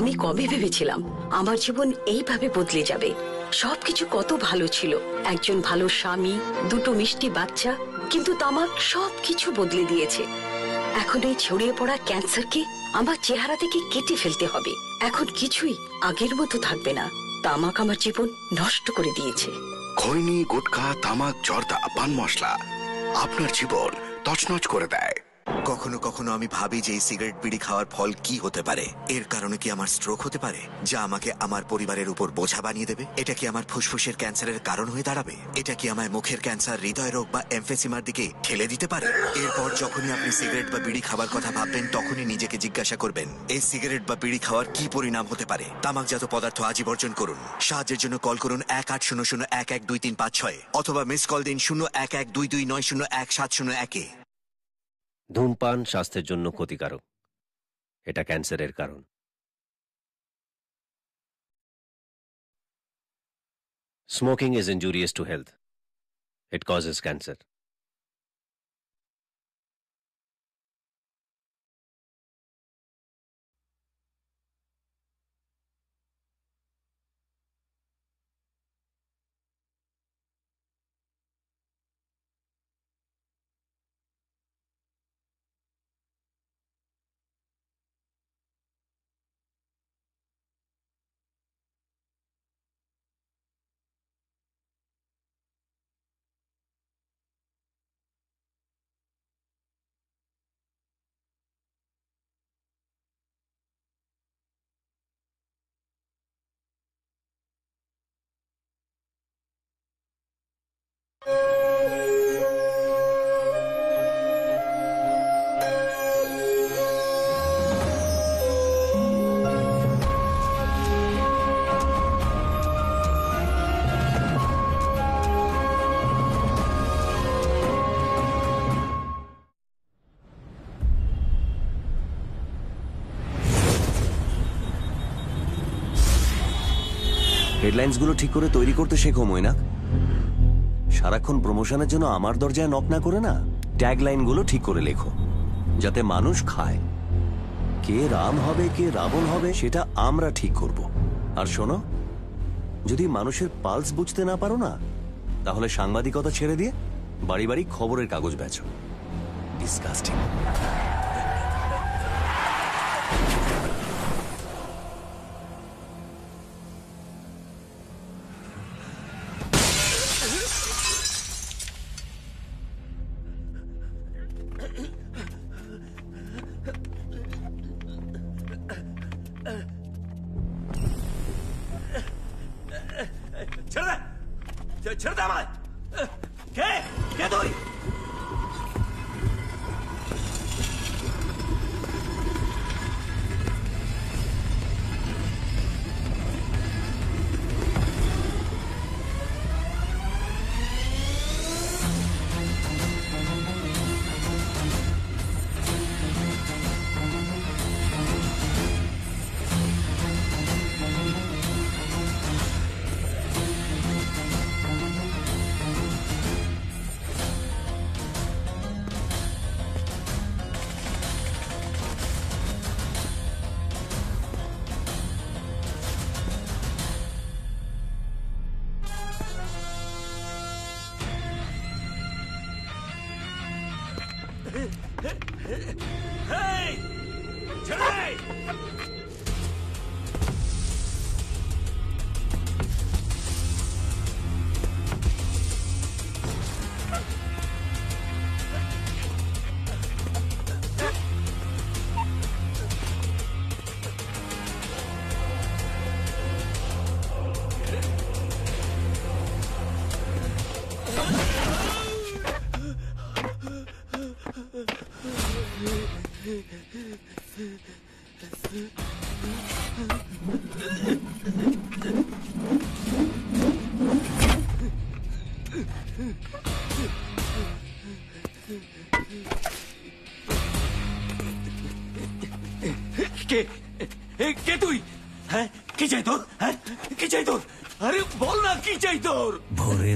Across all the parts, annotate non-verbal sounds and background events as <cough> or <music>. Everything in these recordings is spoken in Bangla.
আমি কবে ভেবেছিলাম আমার জীবন এইভাবে বদলে যাবে? সবকিছু কত ভালো ছিল। একজন ভালো স্বামী, দুটো মিষ্টি বাচ্চা, কিন্তু তামাক সবকিছু বদলে দিয়েছে। এখন এই ছড়িয়ে পড়া ক্যান্সারকে আমার চেহারা থেকে কেটে ফেলতে হবে। এখন কিছুই আগের মতো থাকবে না। তামাক আমার জীবন নষ্ট করে দিয়েছে। খৈনি, গুটখা, তামাক, জর্দা, পান মশলা আপনার জীবন তছনছ করে দেয়। কখনো কখনো আমি ভাবি যে এই সিগারেট বিড়ি খাওয়ার ফল কি হতে পারে। এর কারণে কি আমার স্ট্রোক হতে পারে? যা আমাকে আমার পরিবারের উপর বোঝা বানিয়ে দেবে। এটা কি আমার ফুসফুসের ক্যান্সারের কারণ হয়ে দাঁড়াবে? এটা কি আমায় মুখের ক্যান্সার, হৃদয় রোগ বা এমফেসিমার দিকে ঠেলে দিতে পারে? এরপর যখনই আপনি সিগারেট বা বিড়ি খাবার কথা ভাববেন, তখনই নিজেকে জিজ্ঞাসা করবেন, এই সিগারেট বা বিড়ি খাওয়ার কি পরিণাম হতে পারে? তামাকজাত পদার্থ আজই বর্জন করুন। সাহায্যের জন্য কল করুন এক আট শূন্য শূন্য এক এক দুই তিন পাঁচ ছয় অথবা মিস কল দিন শূন্য এক এক দুই দুই নয় শূন্য এক সাত শূন্য একে ধূমপান স্বাস্থ্যের জন্য ক্ষতিকারক। এটা ক্যান্সারের কারণ। Smoking is injurious to health it causes cancer হেডলাইন্সগুলো ঠিক করে তৈরি করতে শেখো ময়না সারাক্ষণ প্রমোশনের জন্য আমার দরজায় নক না করে না ট্যাগ লাইনগুলো ঠিক করে লেখো, যাতে মানুষ খায়। কে রাম হবে, কে রাবণ হবে, সেটা আমরা ঠিক করব। আর শোনো, যদি মানুষের পালস বুঝতে না পারো না, তাহলে সাংবাদিকতা ছেড়ে দিয়ে বাড়ি বাড়ি খবরের কাগজ বেচো। ডিসকাস্টিং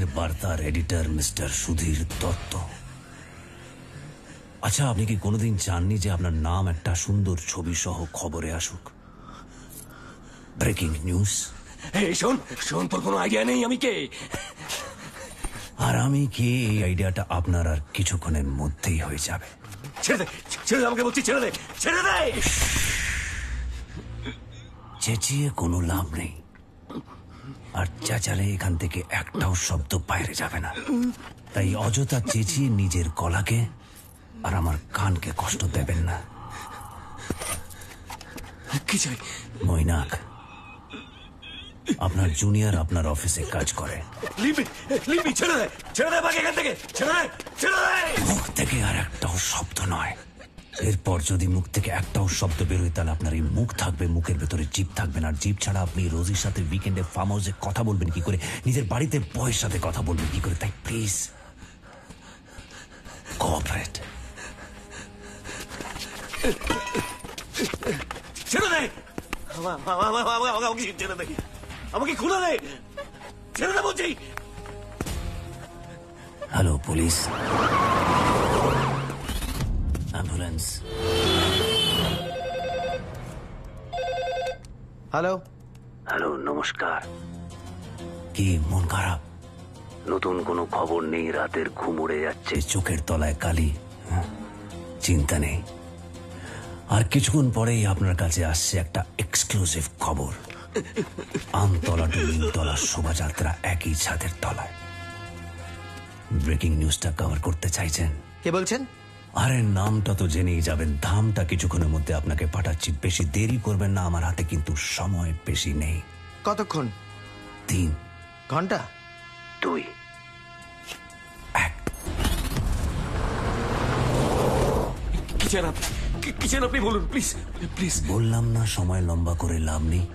ভোরের বার্তার এডিটর মিস্টার সুধীর দত্ত। আচ্ছা আপনি কি কোনোদিন চাননি যে আপনার নাম একটা সুন্দর ছবি সহ খবরে আসুক? Breaking news. শোন শোন তোর কোনো আইডিয়া নেই আমি কে? আর আমি কি? এই আইডিয়াটা আপনার আর কিছুক্ষণের মধ্যেই হয়ে যাবে। ছেড়ে দে ছেড়ে দে আমাকে বলছি ছেড়ে দে ছেড়ে দে! চেঁচিয়ে কোনো লাভ নেই। আর চেঁচালে এখান থেকে একটাও শব্দ বাইরে যাবে না। তাই অযথা চেঁচিয়ে নিজের গলাকে আর আমার কানকে কষ্ট দেবেন না। কি চাই? মৈনাক আপনার জুনিয়র আপনার অফিসে কাজ করে। থেকে আর একটাও শব্দ নয়। এরপর যদি মুখ থেকে একটাও শব্দ বেরোয় তাহলে আপনার এই মুখ থাকবে মুখের ভেতরে জিপ থাকবে না। আর জিপ ছাড়া আপনি রোজির সাথে উইকেন্ডে ফার্ম হাউসে কথা বলবেন কি করে? নিজের বাড়িতে বয়ের সাথে কথা বলবেন কি করে? তাই প্লিজ কোঅপারেট দে! আমাকে ছেড়ে দে! আমাকে খুলে দে! ছেড়ে দে বলছি! Hello police ambulance hello hello নমস্কার। কি মন খারাপ? নতুন কোনো খবর নেই রাতের ঘুম উড়ে যাচ্ছে। চোখের তলায় কালি হ্যাঁ, চিন্তা নেই। আর কিছুক্ষণ পরেই আপনার কাছে আসছে একটা এক্সক্লুসিভ খবর। আমতলা টু নিমতলা শোভাযাত্রা একই ছাদের তলায়। ব্রেকিং নিউজটা কভার করতে চাইছেন। কে বলছেন? আরে নামটা তো জেনেই যাবেন দামটা কিছুক্ষণের মধ্যে আপনাকে পাঠাচ্ছি। বেশি দেরি করবেন না আমার হাতে কিন্তু সময় বেশি নেই। কতক্ষণ? তিন। ঘণ্টা? দুই। আপনি বলুন প্লিজ প্লিজ। বললাম না সময় লম্বা করে লাভ নেই।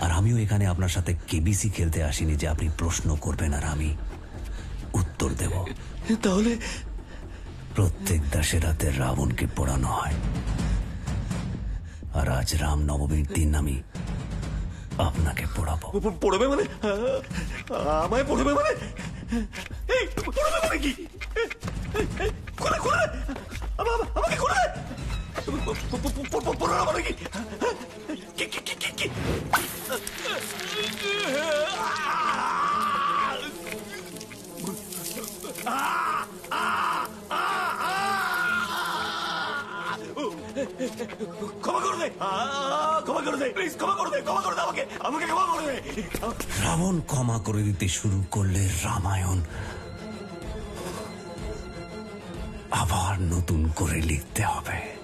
আর আমিও এখানে আপনার সাথে কেবিসি খেলতে আসিনি যে আপনি প্রশ্ন করবেন আর আমি উত্তর দেব। তাহলে প্রত্যেক দাসের রাতে রাবণকে পোড়ানো হয়। আর আজ রাম নবমীর দিন আমি আপনাকে পোড়াবো। পড়বে মানে? আমায় পড়বে মানে? পড়বে মানে কি? আমাকে খুলে! পড়বে মানে কি কি কি? ক্ষমা করে দে। ক্ষমা করে দে। প্লিজ, ক্ষমা করে দে, ক্ষমা করে দে আমাকে। আমাকে ক্ষমা করে দে। রাবণ ক্ষমা করে দিতে শুরু করলে রামায়ণ আবার নতুন করে লিখতে হবে।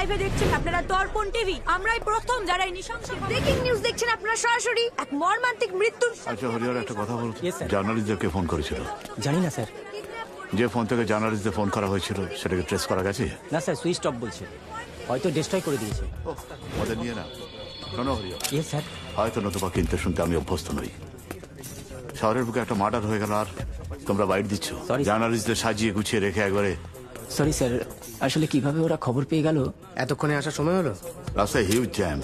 লাইভে দেখছেন আপনারা দর্পণ টিভি। আমরাই প্রথম যারা এই নৃশংস ব্রেকিং নিউজ দেখছেন আপনারা সরাসরি? এক মর্মান্তিক মৃত্যুর আচ্ছা হরিহর একটা কথা বল জার্নালিস্টদেরকে ফোন করেছিল? জানি না স্যার যে ফোন থেকে জার্নালিস্টদের ফোন করা হয়েছিল সেটাকে ট্রেস করা গেছে? না স্যার সুইচ অফ বলছে। হয়তো ডিস্ট্রয় করে দিয়েছে। ওদের নিয়ে না। শোনো হরিহর। ইয়ে স্যার হয়তো নতুবা কিনতে শুনতে আমি অভ্যস্ত নই। শহরের বুকে একটা মার্ডার হয়ে গেল আর তোমরা বাইট দিচ্ছ। জার্নালিস্টদের সাজিয়ে গুছিয়ে রেখে একবারে সরি স্যার আসলে কীভাবে ওরা খবর পেয়ে গেল? এতক্ষণে আসার সময় হলো? রাস্তায় হিউজ জ্যাম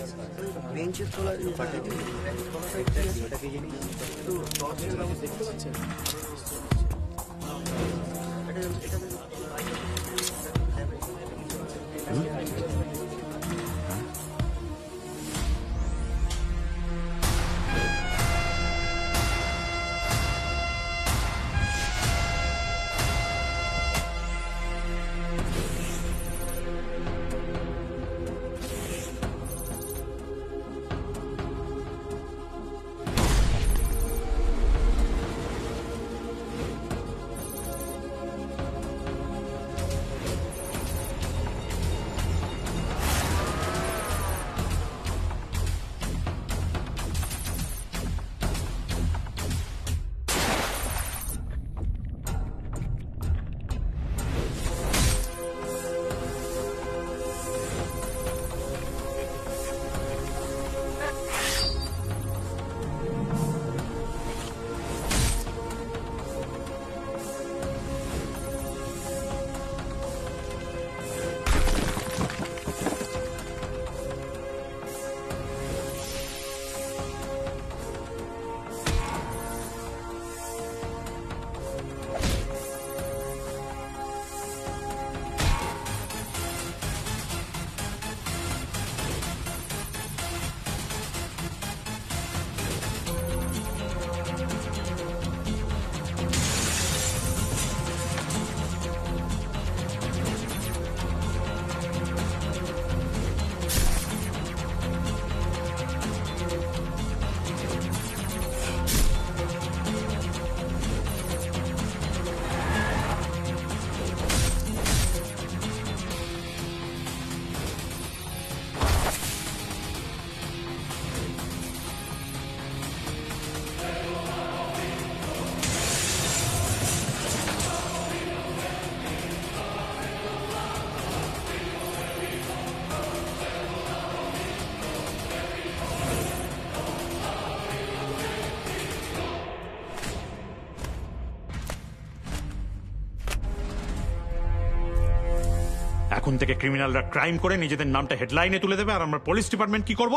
এখন থেকে ক্রিমিনালরা ক্রাইম করে নিজেদের নামটা হেডলাইনে তুলে দেবে আর আমরা পুলিশ ডিপার্টমেন্ট কি করব?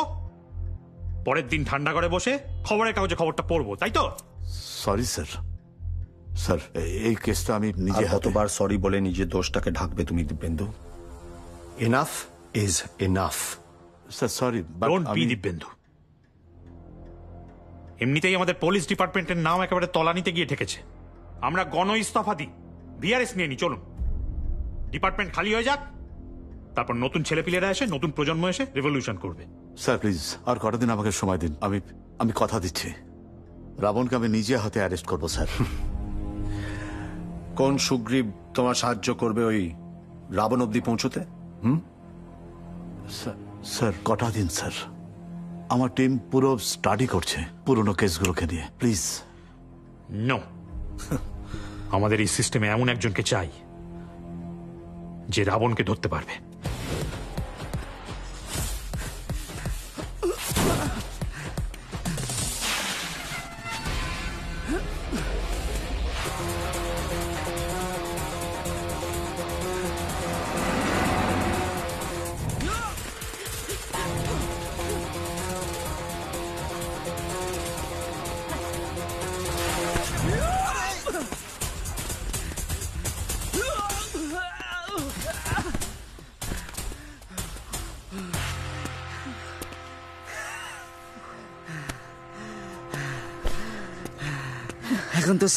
পরের দিন ঠান্ডা করে বসে খবরের কাগজে খবরটা পড়ব তাই তো? সরি স্যার স্যার এই কেসটা আমি নিজে আর হাতে কতবার সরি বলে নিজের দোষটাকে ঢাকবে তুমি Dibyendu enough is enough sir sorry don't be Dibyendu এমনিতেই আমাদের পুলিশ ডিপার্টমেন্টের নাম একেবারে তলানিতে গিয়ে ঠেকেছে। আমরা গণ ইস্তফা দিই বিআরএস নিয়ে নি চলুন। ডিপার্টমেন্ট খালি হয়ে যাক। তারপর নতুন ছেলেপিলেরা এসে নতুন প্রজন্ম এসে রেভলিউশন করবে। স্যার প্লিজ আর কটা দিন আমাকে সময় দিন। আমি আমি কথা দিচ্ছি। রাবণকে আমি নিজে হাতে অ্যারেস্ট করব স্যার <laughs> কোন সুগ্রীব তোমার সাহায্য করবে ওই রাবণ অব্দি পৌঁছতে? হুম? স্যার- স্যার কটা দিন স্যার আমার টিম পুরো স্টাডি করছে পুরনো কেসগুলোকে নিয়ে। প্লিজ নো <laughs> আমাদের এই সিস্টেমে এমন একজনকে চাই যে রাবণকে ধরতে পারবে।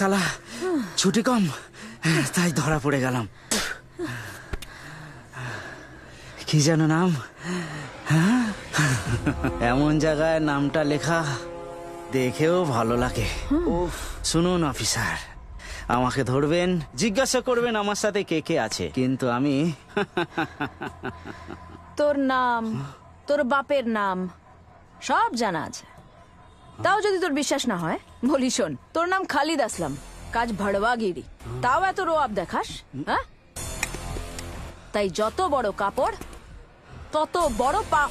সালা, ছুটি কম। তাই ধরা পড়ে গেলাম। কি যেন নাম? হ্যাঁ? এমন জায়গায় নামটা লেখা দেখেও ভালো লাগে। শুনুন অফিসার, আমাকে ধরবেন, জিজ্ঞাসা করবেন আমার সাথে কে কে আছে, কিন্তু আমি তোর নাম, তোর বাপের নাম, সব জানা আছে। তাও যদি তোর বিশ্বাস না হয়, বলি শোন, তোর নাম খালিদ আসলাম, কাজ ভাড়বাগিরি। তাও এত রোয়াব দেখাস হ্যাঁ? তাই যত বড় কাপড়, তত বড় পা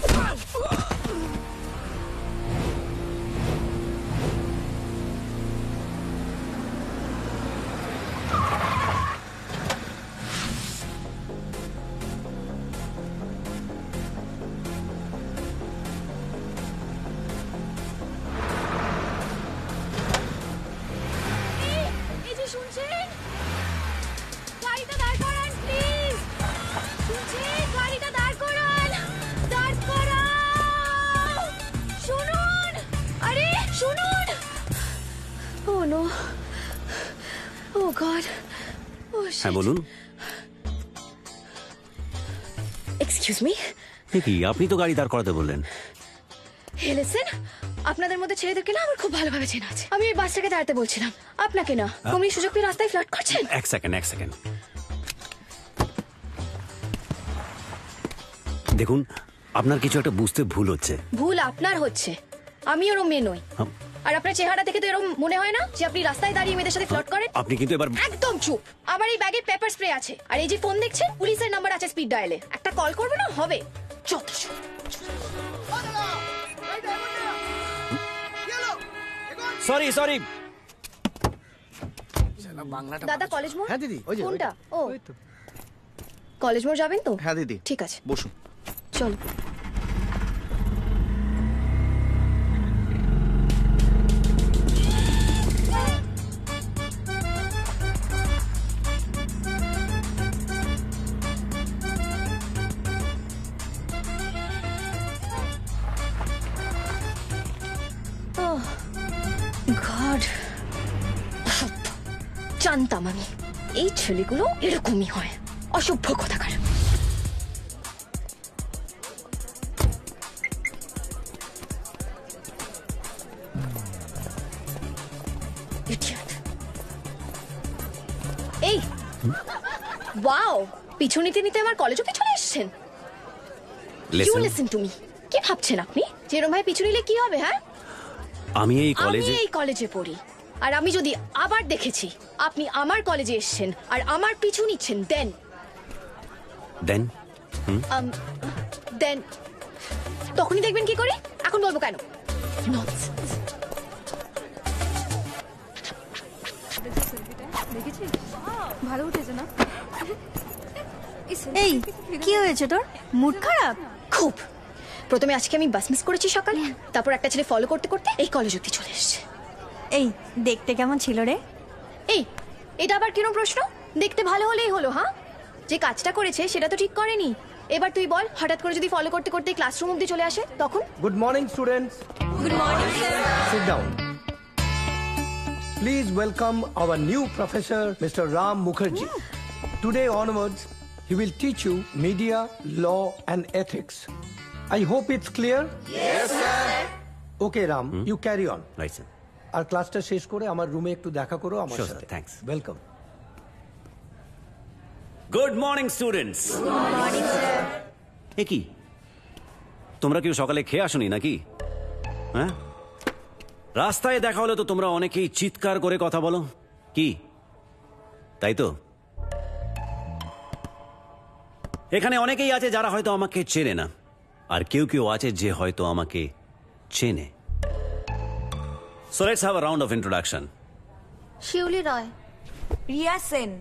হ্যাঁ বলুন। এক্সকিউজ মি কি আপনি তো গাড়ি দাঁড় করাতে বললেন। হে লিসেন আপনাদের মধ্যে ছেলেদেরকে না আমার খুব ভালোভাবে চেনা আছে। আমি ওই বাসটাকে দাঁড়াতে বলছিলাম। আপনাকে না। অমনি সুযোগ পেয়ে রাস্তায় ফ্লার্ট করছেন? এক সেকেন্ড এক সেকেন্ড। দেখুন আপনার কিছু একটা বুঝতে ভুল হচ্ছে। ভুল আপনার হচ্ছে। আমি ওরম মেয়ে নই। আর আপনার চেহারা দেখে তো এরকম মনে হয় না যে আপনি রাস্তায় দাঁড়িয়ে মেয়েদের সাথে ফ্লার্ট করেন? আপনি কিন্তু এবার একদম চুপ। আমার এই ব্যাগে পেপার স্প্রে আছে। আর এই যে ফোন দেখছেন পুলিশের নাম্বার আছে স্পিড ডায়ালে একটা কল করব না? হবে। যত সরি সরি দাদা কলেজ মোড়? হ্যাঁ দিদি, ওই যে, কোনটা? ও। কলেজ মোড় যাবেন তো? হ্যাঁ দিদি। ঠিক আছে। বসুন। চলো। জানতাম আমি এই ছেলেগুলো এরকমই হয়। অসভ্য কথাকার। Idiot. এই ওয়াও পিছু নিতে নিতে আমার কলেজ অব্দি চলে এসেছেন? ইউ. লিসেন টু মি কি ভাবছেন আপনি? যেরম ভাই পিছু নিলে কি হবে হ্যাঁ? আমি এই কলেজে এই কলেজে পড়ি। আর আমি যদি আবার দেখেছি আপনি আমার কলেজে এসেছেন আর আমার পিছু নিচ্ছেন দেন। দেন? দেন। তখনই দেখবেন কি করি? এখন বলব কেন. ভালো উঠেছে না এই কি হয়েছে তোর? মুড খারাপ? খুব। প্রথমে আজকে আমি বাস মিস করেছি সকালে তারপর একটা ছেলে ফলো করতে করতে এই কলেজ অব্দি চলে এসেছে। এই দেখতে কেমন ছিল রে? এই এটা আবার কিরম প্রশ্ন? দেখতে ভালো হলেই হলো হ্যাঁ? যে কাজটা করেছে সেটা তো ঠিক করেনি। এবার তুই বল হঠাৎ করে যদি ফলো করতে করতে ক্লাসরুম অব্দি চলে আসে তখন? Good morning students good morning sit down please welcome our new professor mister Ram Mukherjee today onwards he will teach you media law and ethics I hope it's clear okay Ram you carry on right sir আর ক্লাসটা শেষ করে আমার রুমে একটু দেখা করো আমার. সাথে। Thanks. Welcome good morning students এ কি? তোমরা কেউ সকালে খেয়ে আসনি নাকি? হ্যাঁ? রাস্তায় দেখা হলে তো তোমরা অনেকেই চিৎকার করে কথা বলো। কি? তাই তো? এখানে অনেকেই আছে যারা হয়তো আমাকে চেনে না। আর কেউ কেউ আছে যে হয়তো আমাকে চেনে। So let's have a round of introduction Shiuli Roy Riya Sen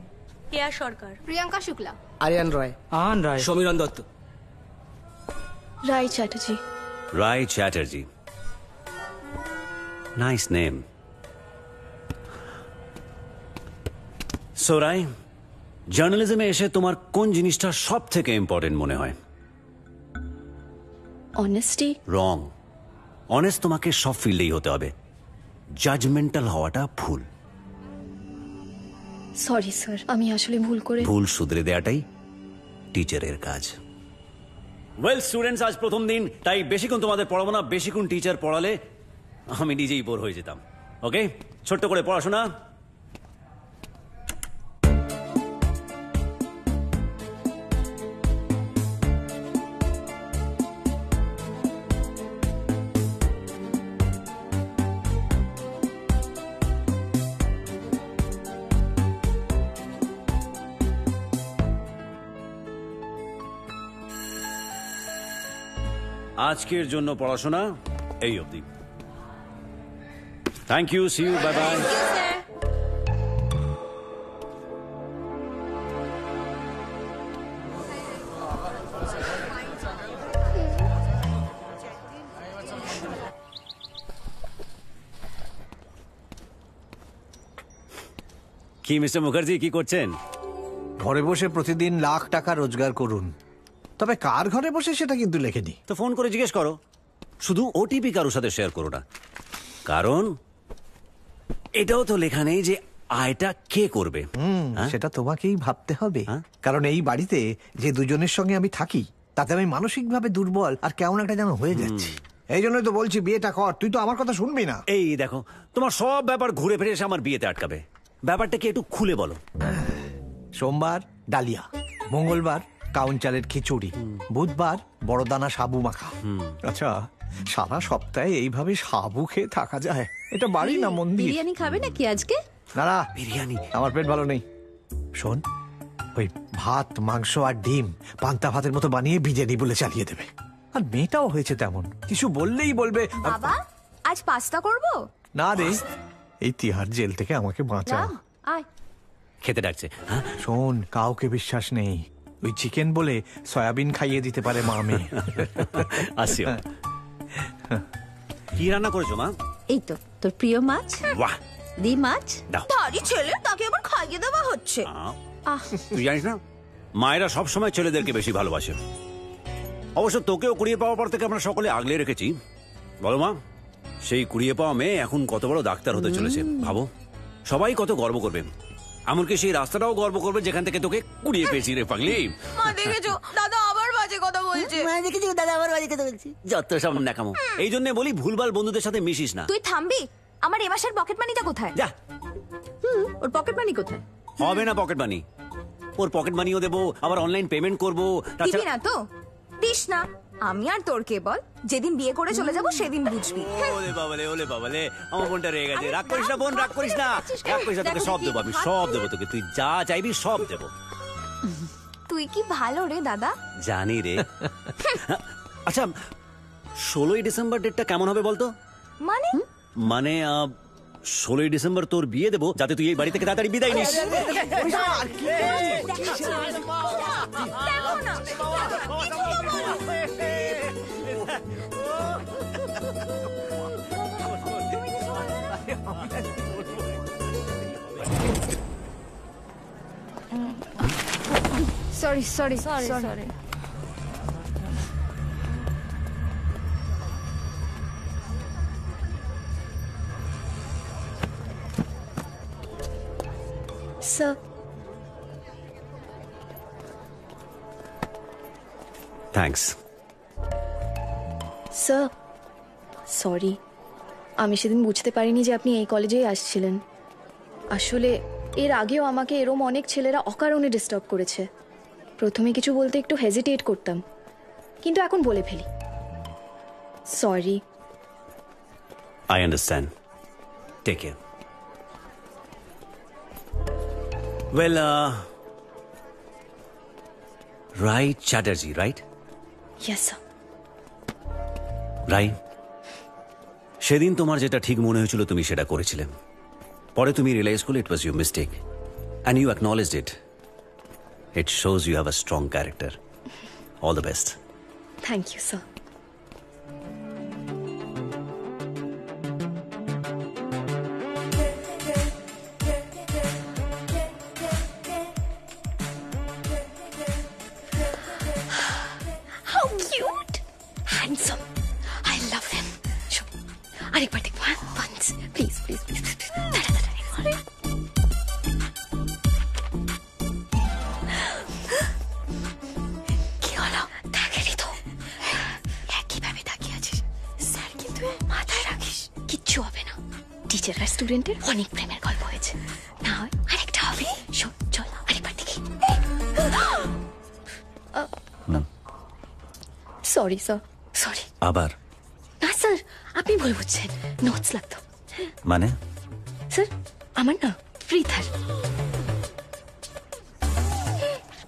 Keya Sarkar Priyanka Shukla Ariyan Roy Ahan Rai Samiran Dutta Rai Chatterjee Rai Chatterjee. Nice name. So, Rai, জার্নালিজমে এসে তোমার কোন জিনিসটা সব থেকে ইম্পর্টেন্ট মনে হয়? অনেস্টি রং অনেস্ট তোমাকে সব ফিল্ডেই হতে হবে। জাজমেন্টাল হওয়াটা ভুল। সরি স্যার আমি আসলে ভুল করে ভুল শুধরে দেওয়াটাই টিচারের কাজ। ওয়েল স্টুডেন্টস আজ প্রথম দিন তাই বেশিক্ষণ তোমাদের পড়াবো না বেশিক্ষণ টিচার পড়ালে আমি নিজেই বোর হয়ে যেতাম। ওকে ছোট্ট করে পড়াশোনা। আজকের জন্য পড়াশোনা এই অবধি। Thank you see you bye bye কি মিস্টার মুখার্জি কি করছেন? ঘরে বসে প্রতিদিন লাখ টাকা রোজগার করুন। তবে কার ঘরে বসে সেটা কিন্তু লেখেনি। তো ফোন করে জিজ্ঞেস করো। শুধু ওটিপি কারোর সাথে শেয়ার করো না। কারণ এটাও তো লেখা নেই যে আয়টা কে করবে। হুম সেটা তোমাকেই ভাবতে হবে। কারণ এই বাড়িতে যে দুজনের সঙ্গে আমি থাকি তাতে আমি মানসিকভাবে দুর্বল আর কেমন একটা যেন হয়ে যাচ্ছি। এই জন্যই তো বলছি বিয়েটা কর। তুই তো আমার কথা শুনবি না। এই দেখো তোমার সব ব্যাপার ঘুরে ফিরে এসে আমার বিয়েতে আটকাবে। ব্যাপারটা কি একটু খুলে বলো। সোমবার ডালিয়া। মঙ্গলবার কাউন চালের খিচুড়ি বুধবার বড়দানা সাবু মাখা। আচ্ছা সারা সপ্তাহে এইভাবে সাবু খেয়ে থাকা যায়? এটা বাড়ি না মন্দির? বিরিয়ানি খাবে নাকি আজকে? না না বিরিয়ানি। আমার পেট ভালো নেই। শোন ওই ভাত মাংস আর ডিম পান্তা ভাতের মতো বানিয়ে বিরিয়ানি বলে চালিয়ে দেবে। আর মেয়েটাও হয়েছে তেমন। কিছু বললেই বলবে। বাবা আজ পাস্তা করব? না রে এই তিহার জেল থেকে আমাকে বাঁচা। আয়। খেতে ডাকছে হ্যাঁ? শোন কাউকে বিশ্বাস নেই। ওই চিকেন বলে সয়াবিন খাইয়ে দিতে পারে মা মেয়ে। <laughs> আসিও। কি রান্না করেছ মা? এই তো তোর প্রিয় মাছ? বাহ। দি মাছ? দাও। ছেলে তাকে আবার খাইয়ে দেওয়া হচ্ছে। আহ। তুই জানিস না মায়েরা সবসময় ছেলেদেরকে বেশি ভালোবাসে। অবশ্য তোকেও কুড়িয়ে পাওয়ার পর থেকে আমরা সকলে আগলে রেখেছি। বলো মা সেই কুড়িয়ে পাওয়া মেয়ে এখন কত বড় ডাক্তার হতে চলেছে ভাবো। সবাই কত গর্ব করবে এমনকি সেই রাস্তাটাও গর্ব করবে যেখান থেকে তোকে কুড়িয়ে পেয়েছি রে পাগলি। মা দেখেছ? দাদা আবার বাজে কথা বলছে। দেখেছি দাদা আবার বাড়িতে বলছি। যত সব দেখামো এই জন্য বলি ভুলভাল বন্ধুদের সাথে মিশিস না। তুই থামবি? আমার এ মাসের পকেট মানিটা কোথায়? যা। ওর পকেট মানি কোথায়? হবে না পকেট মানি ওর পকেট মানিও দেবো আবার অনলাইন পেমেন্ট করব দিবি না তো? দিস না। আমি আর তোর কে বল যেদিন বিয়ে করে চলে যাব সেদিন বুঝবি ওলে বাবালে ওলে বাবালে আমার বোনটা রেগে গেছে রাগ করিস না বোন রাগ করিস না রাগ করিস না তোকে সব দেবো আমি সব দেবো তোকে তুই যা চাইবি সব দেবো তুই কি ভালো রে দাদা জানি রে আচ্ছা ষোলোই ডিসেম্বর ডেটটা কেমন হবে বলতো মানে মানে ষোলোই ডিসেম্বর তোর বিয়ে দেবো যাতে তুই এই বাড়ি থেকে তাড়াতাড়ি বিদায় নিস sorry sorry sorry sorry sir thanks sir sorry আমি সেদিন বুঝতে পারিনি যে আপনি এই কলেজেই আসছিলেন। আসলে এর আগেও আমাকে এরম অনেক ছেলেরা অকারণে ডিস্টার্ব করেছে। প্রথমে কিছু বলতে একটু হেজিটেট করতাম কিন্তু এখন বলে ফেলি sorry I. Take care. Well, uh. Right, Chatterjee, right? Yes sir Rai সেদিন তোমার যেটা ঠিক মনে হয়েছিল তুমি সেটা করেছিলে পরে তুমি রিয়েলাইজ করলে it was you mistake and you acknowledged it It shows you have a strong character. All the best. Thank you, sir. How cute! Handsome. I love him. Sure. Arik, আর স্টুডেন্টের অনেক প্রেমের গল্প হয়েছে। না হয় আরেকটা হবে। শোন চল আরেকবার দেখি। সরি স্যার সরি আবার? না স্যার আপনি ভুল বুঝছেন। নোটস লাগতো। মানে? স্যার আমার না পৃথার।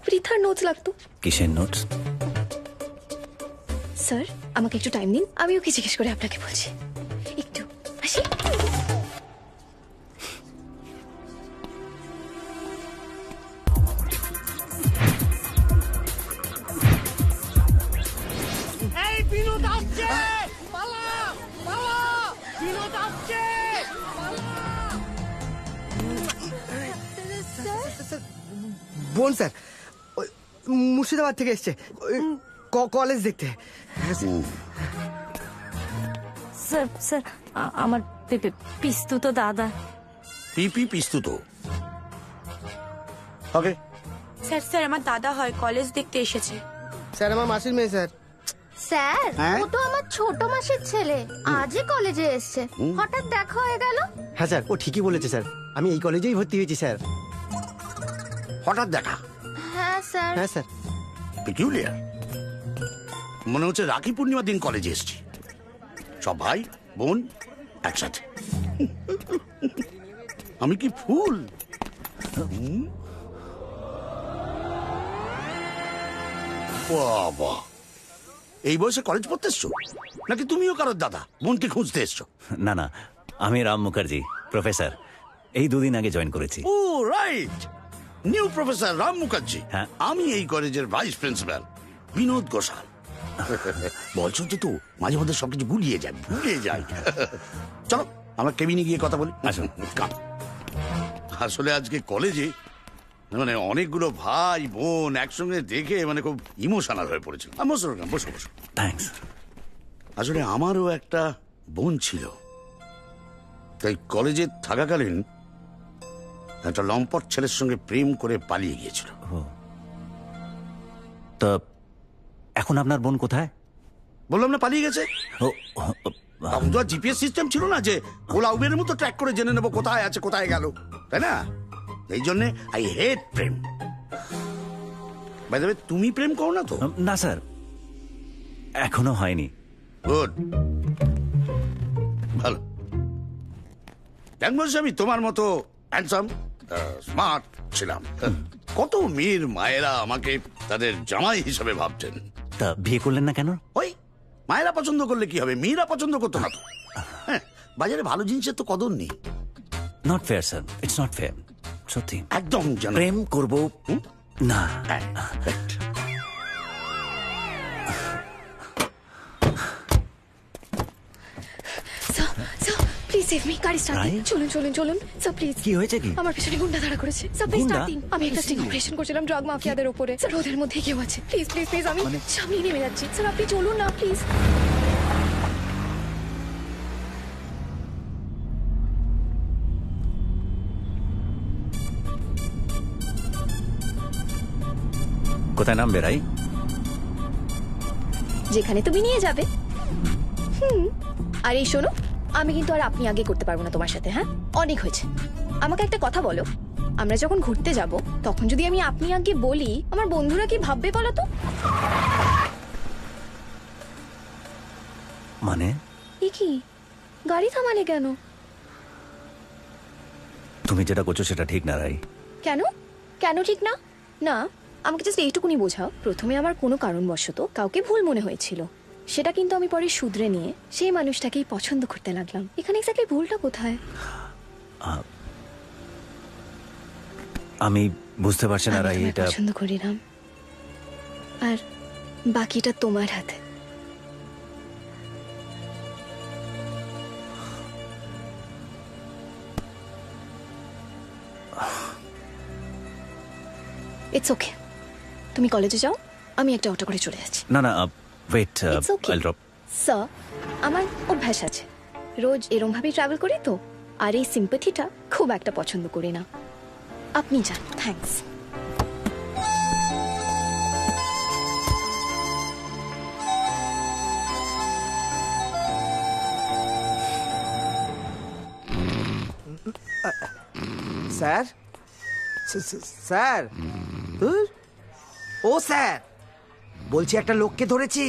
পৃথার নোটস লাগতো। কিসের নোটস স্যার আমাকে একটু টাইম দিন। আমি ওকে জিজ্ঞেস করে আপনাকে বলছি। বোন স্যার ওই মুর্শিদাবাদ থেকে এসছে। ওই ক- কলেজ দেখতে। স্যার। স্যার আ- আমার পেপে পিস্তু তো দাদা। পিপি পিস্তুত ওকে স্যার স্যার আমার দাদা হয় কলেজ দেখতে এসেছে। স্যার আমার মাসির মেয়ে স্যার। স্যার হ্যাঁ? ও তো আমার ছোট মাসের ছেলে। আজই কলেজে এসছে। হঠাৎ দেখা হয়ে গেল? হ্যাঁ স্যার ও ঠিকই বলেছে স্যার। আমি এই কলেজেই ভর্তি হয়েছি স্যার। হঠাৎ দেখা। হ্যাঁ স্যার। হ্যাঁ স্যার। পিকিউলিয়ার মনে হচ্ছে রাখি পূর্ণিমার দিন কলেজে এসেছি। সব ভাই বোন একসাথে। আমি কি ফুল? বাবা। এই বয়সে কলেজ পড়তে এসছো? নাকি তুমিও কারোর দাদা বোনকে খুঁজতে এসছো? না না আমি রাম মুখার্জি প্রফেসর এই দুদিন আগে জয়েন করেছি। ও right new professor Ram Mukherjee হ্যাঁ। আমি এই কলেজের ভাইস প্রিন্সিপাল বিনোদ ঘোষাল। <laughs> বলছো তো তো মাঝে মধ্যে সবকিছু গুলিয়ে যায় ভুলিয়ে যায় <laughs> চলো আমরা কেবিনে গিয়ে কথা বলি। আসুন। আসলে আজকে কলেজে মানে অনেকগুলো ভাই বোন একসঙ্গে দেখে মানে খুব ইমোশনাল হয়ে পড়েছিল। বসো বসো বসো থ্যাঙ্কস আসলে আমারও একটা বোন ছিল। তাই কলেজে থাকাকালীন একটা লম্পট ছেলের সঙ্গে প্রেম করে পালিয়ে গিয়েছিল। তা এখন আপনার বোন কোথায়? বললাম না পালিয়ে গেছে। তখন তো জিপিএস সিস্টেম ছিল না যে ওলা উবের মতো ট্র্যাক করে জেনে নেব কোথায় আছে কোথায় গেল। তাই না? এই জন্যে আই হেট প্রেম বাই দ্য তুমি প্রেম করো না তো? না স্যার। এখনও হয়নি। গুড ভালো। আমি তোমার মতো হ্যান্ডসাম স্মার্ট ছিলাম। কত মেয়ের মায়েরা আমাকে তাদের জামাই হিসাবে ভাবতেন। তা বিয়ে করলেন না কেন? ওই মায়েরা পছন্দ করলে কি হবে? মেয়েরা পছন্দ করতো না তো। হ্যাঁ, বাজারে ভালো জিনিসের তো কদর নেই। Not fair sir it's not fair সত্যি। একদম প্রেম করব? না। Right. সেভ মি গাড়ি স্টার্ট? চলুন চলুন চলুন। স্যার প্লিজ কি হয়েছে কি? আমার পিছনে গুন্ডা দাঁড়া করেছে। স্যার প্লিজ গুন্ডা? স্টার্ট দিন আমি একটা স্টিং অপারেশন করছিলাম ড্রাগ মাফিয়াদের উপরে। স্যার ওদের মধ্যে কেউ আছে। প্লিজ প্লিজ প্লিজ আমি মানে? সামনে নেমে যাচ্ছি। স্যার আপনি চলুন না প্লিজ কোথায় নামবে রাই? যেখানে তুমি নিয়ে যাবে। হুম। আর এই শোনো আমি কিন্তু আর আপনি আগে করতে পারব না তোমার সাথে হ্যাঁ? অনেক হয়েছে। আমাকে একটা কথা বলো। আমরা যখন ঘুরতে যাব তখন যদি আমি আপনি আগে বলি আমার বন্ধুরা কি ভাববে বলো তো? মানে? কি? গাড়ি থামালে কেন? তুমি যেটা করছ সেটা ঠিক না রাই। কেন? কেন ঠিক না? না আমাকে জাস্ট এইটুকুনি বোঝাও। প্রথমে আমার কোনো কারণবশত কাউকে ভুল মনে হয়েছিল। সেটা কিন্তু আমি পরে শুধরে নিয়ে সেই মানুষটাকেই পছন্দ করতে লাগলাম। এখানে এক্স্যাক্টলি ভুলটা কোথায়? আমি বুঝতে পারছি না রাই এটা পছন্দ করি রাম আর বাকিটা তোমার হাতে। ইটস ওকে তুমি কলেজে যাও আমি একটা অটো করে চলে যাচ্ছি। না না wait It's okay. I'll drop sir আমার অভ্যাস আছে। রোজ এরম ভাবেই ট্রাভেল করি তো আর এই সিম্পাথিটা খুব একটা পছন্দ করি না। আপনি যান thanks sir? Sir? Oh sir! বলছি একটা লোককে ধরেছি।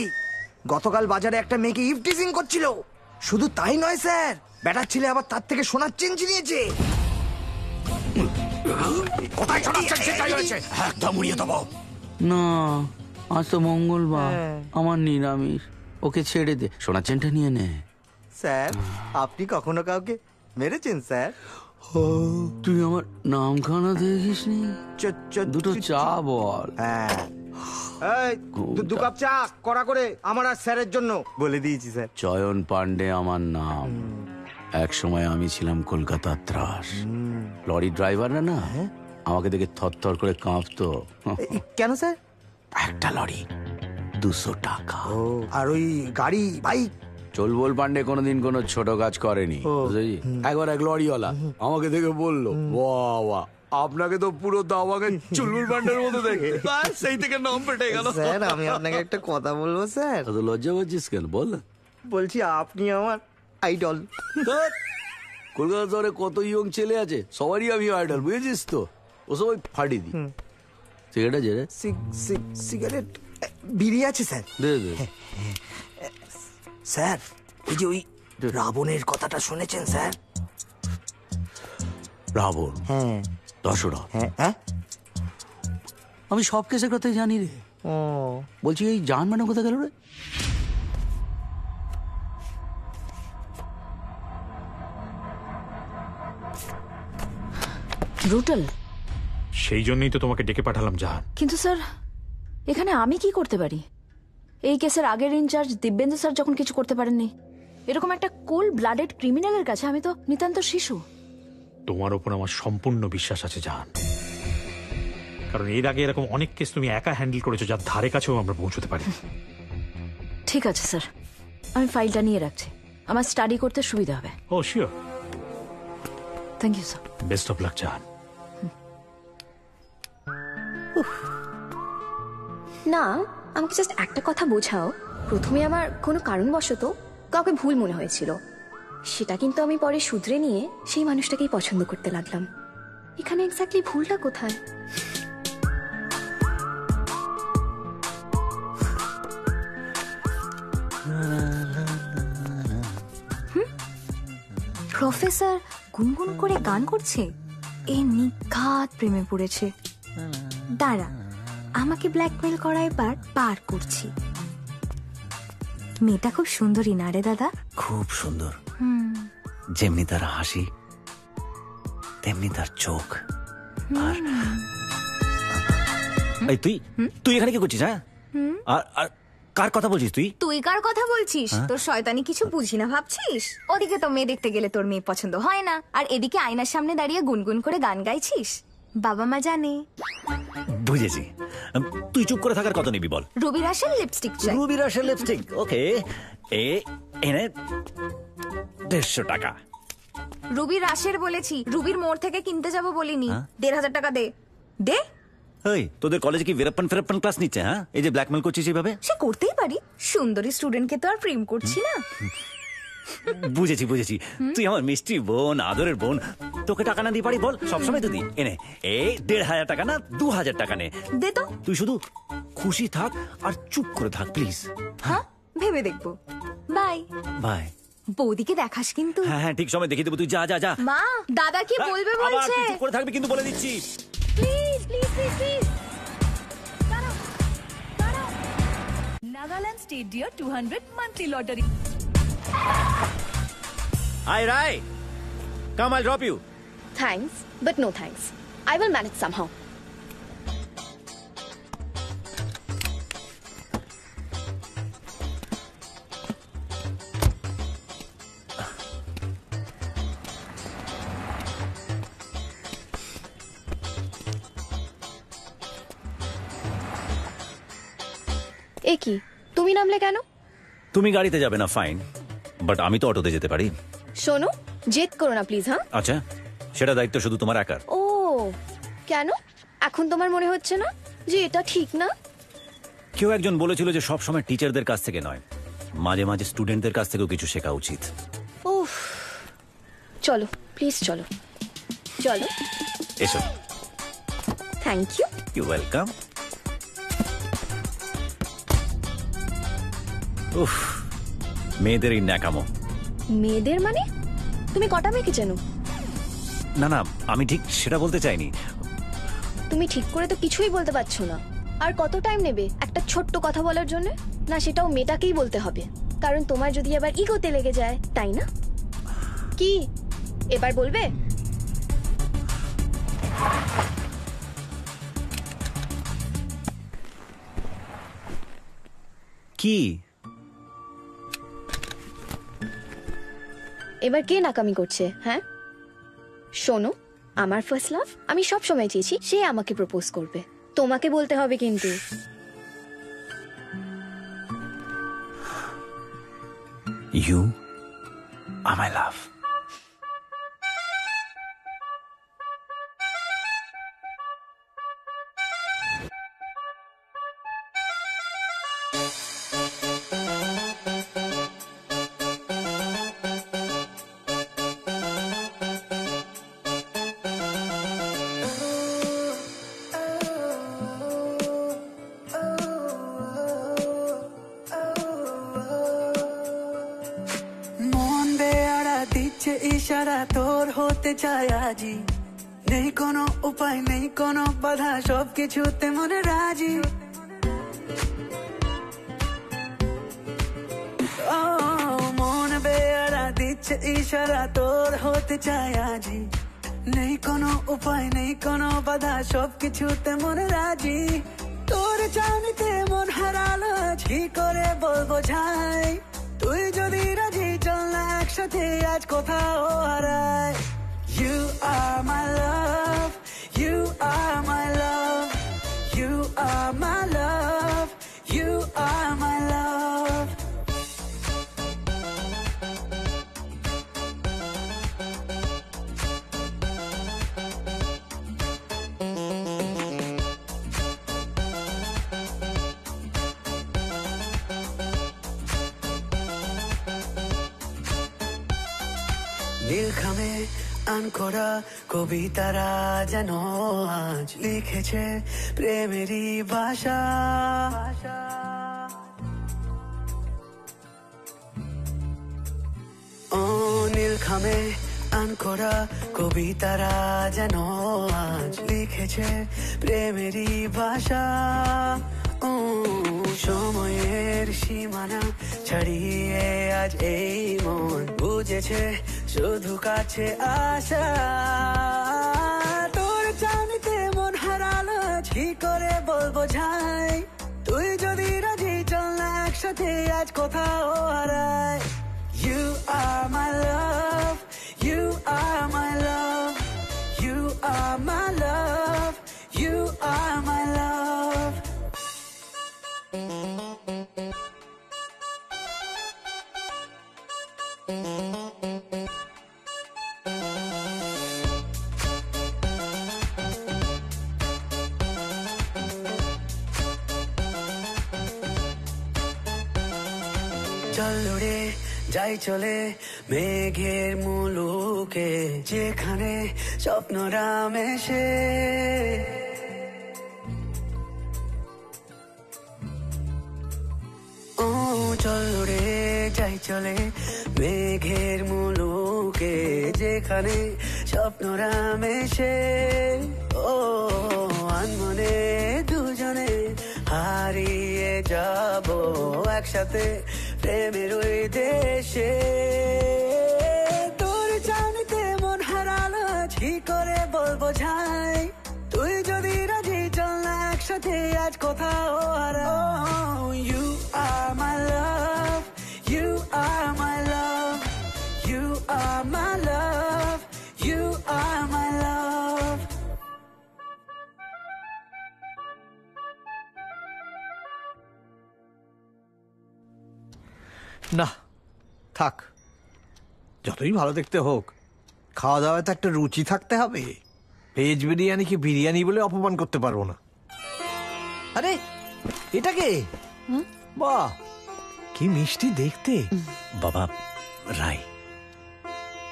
গতকাল বাজারে একটা মেয়েকে ইফটিজিং করছিল। শুধু তাই নয় স্যার ব্যাটার ছেলে আবার তার থেকে সোনার চেঞ্জ নিয়েছে। কোথায় ছড়াচ্ছেন সেটাই হয়েছে একদম উড়িয়ে দেবো। না আজ তো মঙ্গলবার। আমার নিরামিষ। ওকে ছেড়ে দে। সোনা চেনটা নিয়ে নে। স্যার আপনি কখনো কাউকে মেরেছেন স্যার? তুই আমার নামখানা দেখিস নি? দুটো চা বল। হ্যাঁ। এই, দু- দু কাপ চা কড়া করে আমার আর স্যারের জন্য। বলে দিয়েছি স্যার। চয়ন পান্ডে আমার নাম। এক সময় আমি ছিলাম কলকাতার ত্রাস। লরি ড্রাইভাররা না আমাকে দেখে থরথর করে কাঁপতো। কেন স্যার? একটা লরি দুশো টাকা। আর ওই গাড়ি বাইক? চলবল পান্ডে কোনোদিন কোনো ছোট কাজ করেনি বুঝেছি একবার এক লরিওয়ালা আমাকে দেখে বলল বাহ বাহ আপনাকে তো পুরো তো চুলুর চুলবুল মতো দেখে। সেই থেকে নাম পেটে গেল। স্যার আমি আপনাকে একটা কথা বলব স্যার। তো লজ্জা পাচ্ছিস কেন? বল বলছি আপনি আমার আইডল কলকাতা শহরে কত ইয়ং ছেলে আছে সবারই আমি আইডল বুঝেছিস তো? ও সবাই ফাটি দি সিগারেট আছে রে। সিগারেট বিড়ি আছে স্যার। দে দে। স্যার ওই যে ওই রাবণের কথাটা শুনেছেন স্যার? রাবণ? হ্যাঁ। দশরা হ্যাঁ হ্যাঁ? আমি সব কেসের কথাই জানি রে। ও। বলছি এই জান মানে কোথায় গেল রে? ব্রুটাল সেই জন্যই তো তোমাকে ডেকে পাঠালাম জাহান কিন্তু স্যার এখানে আমি কি করতে পারি? এই কেসের আগের ইনচার্জ দিব্যেন্দু স্যার যখন কিছু করতে পারেননি এরকম একটা কোল ব্লাডেড ক্রিমিনালের কাছে আমি তো নিতান্ত শিশু। তোমার ওপর আমার সম্পূর্ণ বিশ্বাস আছে জাহান। কারণ এর আগে এরকম অনেক কেস তুমি একা হ্যান্ডেল করেছ যার ধারে কাছেও আমরা পৌঁছতে পারি। ঠিক আছে স্যার। আমি ফাইলটা নিয়ে রাখছি। আমার স্টাডি করতে সুবিধা হবে। ও sure thank you sir best of luck Jahan. না আমাকে জাস্ট একটা কথা বোঝাও। প্রথমে আমার কোনো কারণবশত কাউকে ভুল মনে হয়েছিল। সেটা কিন্তু আমি পরে শুধরে নিয়ে সেই মানুষটাকেই পছন্দ করতে লাগলাম। এখানে এক্স্যাক্টলি ভুলটা কোথায়? প্রফেসর গুনগুন করে গান করছে? এ নিঘাত প্রেমে পড়েছে। দাঁড়া, আমাকে ব্ল্যাকমেল করা এবার পার করছি। মেয়েটা খুব সুন্দরী না রে দাদা? খুব সুন্দর। যেমনি তার হাসি তেমনি তার চোখ। আর এই তুই তুই এখানে কি করছিস হ্যাঁ? আর আর কার কথা বলছিস তুই? তুই কার কথা বলছিস? হ্যাঁ? তোর শয়তানি কিছু বুঝি না ভাবছিস? ওদিকে তো মেয়ে দেখতে গেলে তোর মেয়ে পছন্দ হয় না। আর এদিকে আয়নার সামনে দাঁড়িয়ে গুনগুন করে গান গাইছিস? বাবা মা জানে। বুঝেছি। তুই চুপ করে থাকার কত নিবি বল। রুবি রাসেল লিপস্টিক চাই। রুবি রাশের লিপস্টিক ওকে। এ এনে দেড়শো টাকা। রুবি রাশের বলেছি রুবির মোড় থেকে কিনতে যাব বলিনি। হ্যাঁ? দেড় হাজার টাকা দে। দে? ওই তোদের কলেজে কি ভেরাপ্পান ফেরাপ্পান ক্লাস নিচ্ছে হ্যাঁ? এই যে ব্ল্যাকমেল করছিস এইভাবে? সে করতেই পারি। সুন্দরী স্টুডেন্টকে তো আর প্রেম করছি না। বুঝেছি বুঝেছি। তুই আমার মিষ্টি বোন আদরের বোন তোকে টাকা না দিয়ে পারি বল? সবসময় তো দিই। এনে এই দেড় হাজার টাকা না দু হাজার টাকা নে। দে তো। তুই শুধু খুশি থাক আর চুপ করে থাক প্লিজ হ্যাঁ? ভেবে দেখব। বাই বাই বৌদিকে দেখাস কিন্তু। হ্যাঁ হ্যাঁ ঠিক সময় দেখিয়ে দেবো। তুই যা যা যা। মা দাদা কি বলবে আবার বলছে? তুই চুপ করে থাকবি কিন্তু বলে দিচ্ছি। Please please please please. Nagaland State Deer 200 monthly lottery. Hi Rai. Come I drop you. Thanks, but no thanks. I will manage somehow. নামলে কেন? তুমি গাড়িতে যাবে না ফাইন বাট আমি তো অটোতে যেতে পারি। শোনো জেদ করো না প্লিজ হ্যাঁ? আচ্ছা সেটা দায়িত্ব শুধু তোমার একার। ও কেন? এখন তোমার মনে হচ্ছে না যে এটা ঠিক না? কেউ একজন বলেছিল যে সব সময় টিচারদের কাছ থেকে নয়। মাঝে মাঝে স্টুডেন্টদের কাছ থেকেও কিছু শেখা উচিত। উফ। চলো প্লিজ চলো। চলো। এসো। থ্যাংক ইউ ইউ ওয়েলকাম উফ মেয়েদের এই ন্যাকামো। মেয়েদের মানে? তুমি কটা মেয়েকে চেনো? না না আমি ঠিক সেটা বলতে চাইনি। তুমি ঠিক করে তো কিছুই বলতে পারছ না। আর কত টাইম নেবে একটা ছোট্ট কথা বলার জন্য? না সেটাও মেয়েটাকেই বলতে হবে। কারণ তোমার যদি আবার ইগোতে লেগে যায় তাই না? কি? এবার বলবে? কি? এবার কে নাকামি করছে হ্যাঁ? শোনো, আমার ফার্স্ট লাভ আমি সব সময় চেয়েছি সে আমাকে প্রপোজ করবে। তোমাকে বলতে হবে কিন্তু। ইউ আমায় লাভ চায় নেই কোনো উপায়, নেই কোনো বাধা সব কিছুতে মনে রাজি। ও, মন বেয়ারা দিচ্ছে ইশারা, তোর হতে চায় আজি নেই কোনো উপায়, নেই কোনো বাধা সব কিছুতে মনে রাজি। তোর জানিতে মন হারালো কি করে বলব যাই তুই যদি রাজি, চল না একসাথে, আজ কোথাও হারায় You are my love, you are my love, you are my love, you are my love. আন করা কবিতারা যেন আজ লিখেছে প্রেমেরই ভাষা। ও নীলখামে আন করা কবিতারা যেন আজ লিখেছে প্রেমেরই ভাষা। ও, সময়ের সীমানা ছাড়িয়ে আজ এই মন বুঝেছে শুধু কাছে আসা। তোর জানিতে মন হারালো কি করে বলব যাই তুই যদি রাজি, চল না একসাথে, আজ কোথাও হারায় you are my love you are my love you are my love you are my love চল উড়ে যাই চলে। মেঘের মুলুকে যেখানে স্বপ্নরা মেশে ও চল উড়ে যাই চলে। মেঘের মুলুকে যেখানে স্বপ্নরা মেশে ও, আনমনে দুজনে হারিয়ে যাব একসাথে। প্রেমের ওই দেশে যতই ভালো দেখতে হোক খাওয়া দাওয়ায় তো একটা রুচি থাকতে হবে। ভেজ বিরিয়ানি কি বিরিয়ানি বলে অপমান করতে পারব না? আরে এটা কে? বাহ কি মিষ্টি দেখতে। বাবা রায়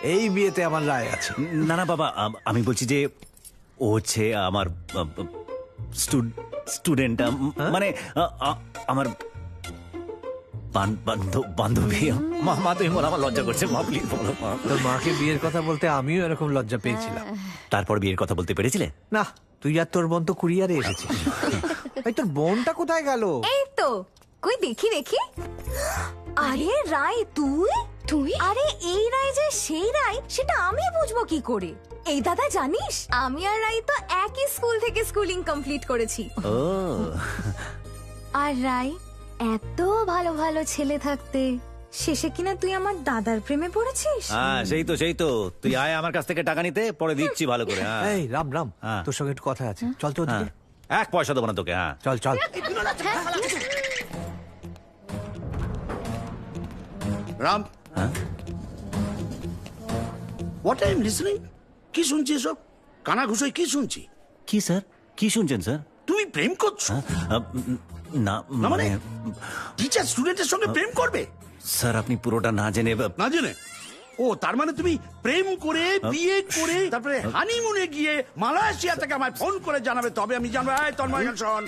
এই বিয়েতে আমার রায় আছে। না না বাবা আম- আমি বলছি যে ও হচ্ছে আমার স্টুডেন্ট মানে আ, আ, আমার বান্ধব- মা মা তুমি বলো আমার লজ্জা করছে। মা প্লিজ বলো মা। তোর মাকে বিয়ের কথা বলতে আমিও এরকম লজ্জা পেয়েছিলাম। তারপর বিয়ের কথা বলতে পেরেছিলে? না তুই আর তোর বোন তো কুরিয়ারে এসেছিস। এই তোর বোনটা কোথায় গেল? এই তো কই দেখি দেখি। আরে রায় তুই? তুই? আরে এই রায় যে সেই রায় সেটা আমি বুঝব কি করে? এই দাদা জানিস আমি আর রায় তো একই স্কুল থেকে স্কুলিং কমপ্লিট করেছি। ও। আর রায় এত ভালো ভালো ছেলে থাকতে। শেষে কিনা তুই আমার দাদার প্রেমে পড়েছিস? হ্যাঁ সেই তো সেই তো। তুই আয় আমার কাছ থেকে টাকা নিতে পরে দিচ্ছি ভালো করে হ্যাঁ। এই রাম রাম হ্যাঁ। তোর সঙ্গে একটু কথা আছে। চল তো ওদিকে। হ্যাঁ, এক পয়সা দেবো না তোকে হ্যাঁ। চল চল। Ram. What I am listening কি শুনছি এসব? কানা ঘুষোয় কি শুনছি? কি স্যার? কি শুনছেন স্যার? তুমি প্রেম করছ? না না মানে মানে টিচার স্টুডেন্টের সঙ্গে প্রেম করবে? স্যার আপনি পুরোটা না জেনে না জেনে? ও তার মানে তুমি প্রেম করে বিয়ে করে <laughs> তারপরে হানিমুনে গিয়ে মালয়েশিয়া থেকে আমায় ফোন করে জানাবে তবে আমি জানব এই তন্ময় শোন।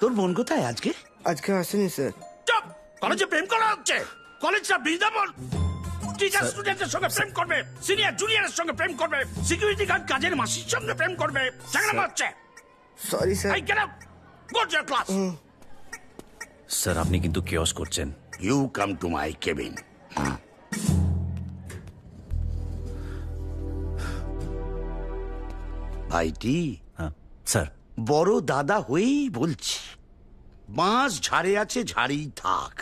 তোর বোন কোথায় আজকে? আজকে আসেনি স্যার। চুপ! কলেজে প্রেম করা হচ্ছে। কলেজটা বৃন্দাবন। টিচার স্টুডেন্টের সঙ্গে প্রেম করবে। সিনিয়র জুনিয়রের সঙ্গে প্রেম করবে। সিকিউরিটি গার্ড কাজের মাসির সঙ্গে প্রেম করবে। ঝগড়া হচ্ছে। সরি স্যার এই get out go to class sir আপনি কিন্তু কিয়স করছেন। You come to my cabin ভাইটি স্যার। বড় দাদা হয়েই বলছি। বাঁশ ঝাড়ে আছে ঝাড়েই থাক।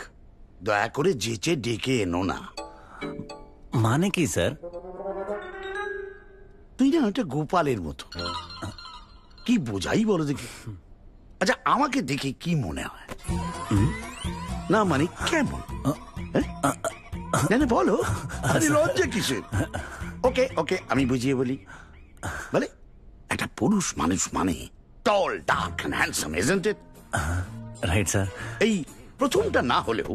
দয়া করে যেচে ডেকে এনো না। মানে কি স্যার? তুই না ওটা গোপালের মতো। কি বোঝাই বলো দেখি। আচ্ছা আমাকে দেখে কি মনে হয়? না মানে কেমন? হ্যাঁ? না না বলো। আরে লজ্জা কিসের? ওকে ওকে আমি বুঝিয়ে বলি। বলে একটা পুরুষ মানুষ মানে tall dark and handsome isn't it right sir এই প্রথমটা না হলেও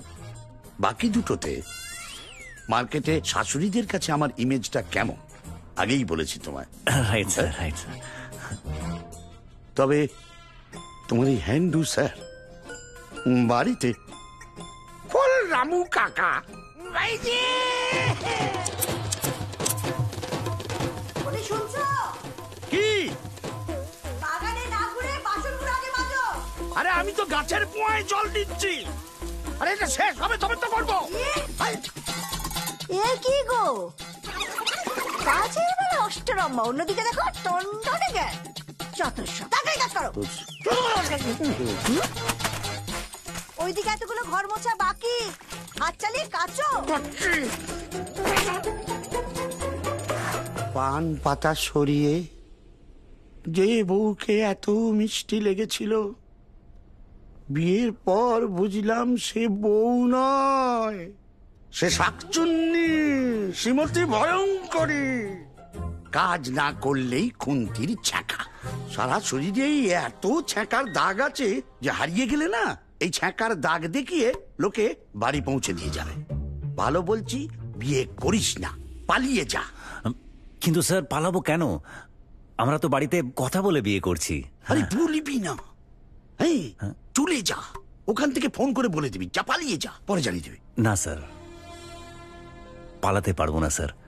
বাকি দুটোতে মার্কেটে শাশুড়িদের কাছে আমার ইমেজটা কেমন? আগেই বলেছি তোমায়। রাইট স্যার রাইট স্যার তবে তোমার এই হ্যান্ডু স্যার বাড়িতে ফল রামু কাকা। কি? আরে আমি তো গাছের পোয়ায় জল দিচ্ছি। আরে এটা শেষ হবে তবে তো করব। এ? কি গো? কাজের বেলা অষ্টরম্মা অন্যদিকে দেখো টন্ডনে জ্ঞান যত সব তাড়াতাড়ি কাজ করো। ওইদিকে এতগুলো ঘর মোছা বাকি। হাত চালিয়ে কাচো পান পাতা সরিয়ে যে বউকে এত মিষ্টি লেগেছিল বিয়ের পর বুঝলাম সে বউ নয়। সে শাকচুন্নি শ্রীমতী ভয়ঙ্করী। কাজ না করলেই খুন্তির ছ্যাঁকা। সারা শরীরেই এত ছ্যাঁকার দাগ আছে যে হারিয়ে গেলে না এই ছ্যাঁকার দাগ দেখিয়ে লোকে বাড়ি পৌঁছে দিয়ে যাবে। ভালো বলছি বিয়ে করিস না পালিয়ে যা। কিন্তু স্যার পালাবো কেন? আমরা তো বাড়িতে কথা বলে বিয়ে করছি। আরে বলিবি না। এই চলে যা। ওখান থেকে ফোন করে বলে দিবি যা পালিয়ে যা পরে জানিয়ে দিবি। না স্যার। পালাতে পারব না স্যার।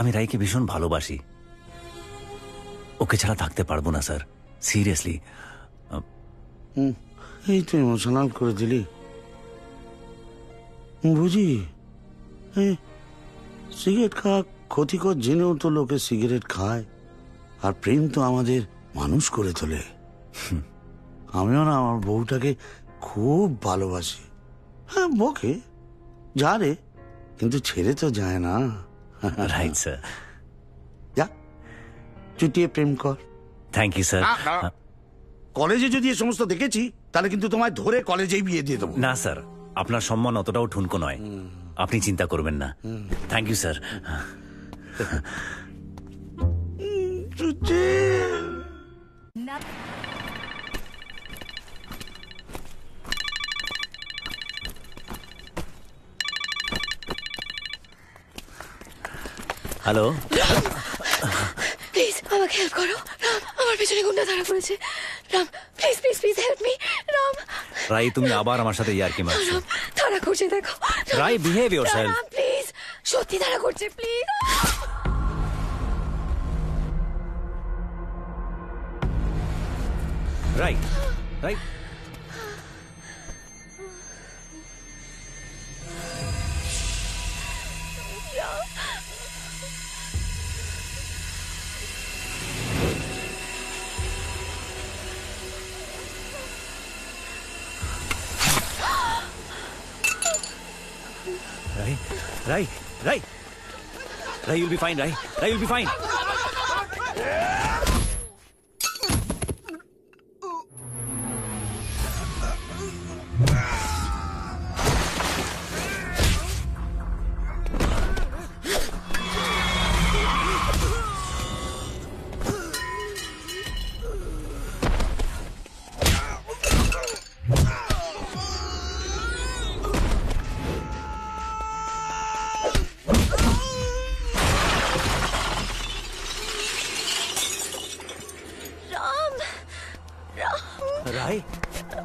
আমি রাইকে ভীষণ ভালোবাসি। ওকে ছাড়া থাকতে পারব না স্যার। সিরিয়াসলি। হুম, এই তো ইমোশনাল করে দিলি। বুঝি? সিগারেট খাওয়া ক্ষতিকর জেনেও তো লোকে সিগারেট খায়। আর প্রেম তো আমাদের মানুষ করে তোলে। আমিও না আমার বউটাকে খুব ভালোবাসি। হ্যাঁ বকে। যা রে কিন্তু ছেড়ে তো যায় না। রাইট স্যার যা চুটিয়ে প্রেম কর থ্যাংক ইউ স্যার কলেজে যদি এ সমস্ত দেখেছি তাহলে কিন্তু তোমায় ধরে কলেজেই বিয়ে দিয়ে দেবো। না স্যার আপনার সম্মান অতটাও ঠুনকো নয়। আপনি চিন্তা করবেন না। Thank you sir hello please আমাকে হেল্প করো রাম আমার পেছনে গুন্ডা ধরা পড়েছে Ram please please please help me Ram Rai তুমি আবার আমার সাথে ইয়ার্কি মারছো তাড়া করছে দেখো Rai behave yourself Ram please সত্যি তাড়া করছে please Rai Rai Ray, Ray. Ray, you'll be fine, Ray. Ray, you'll be fine.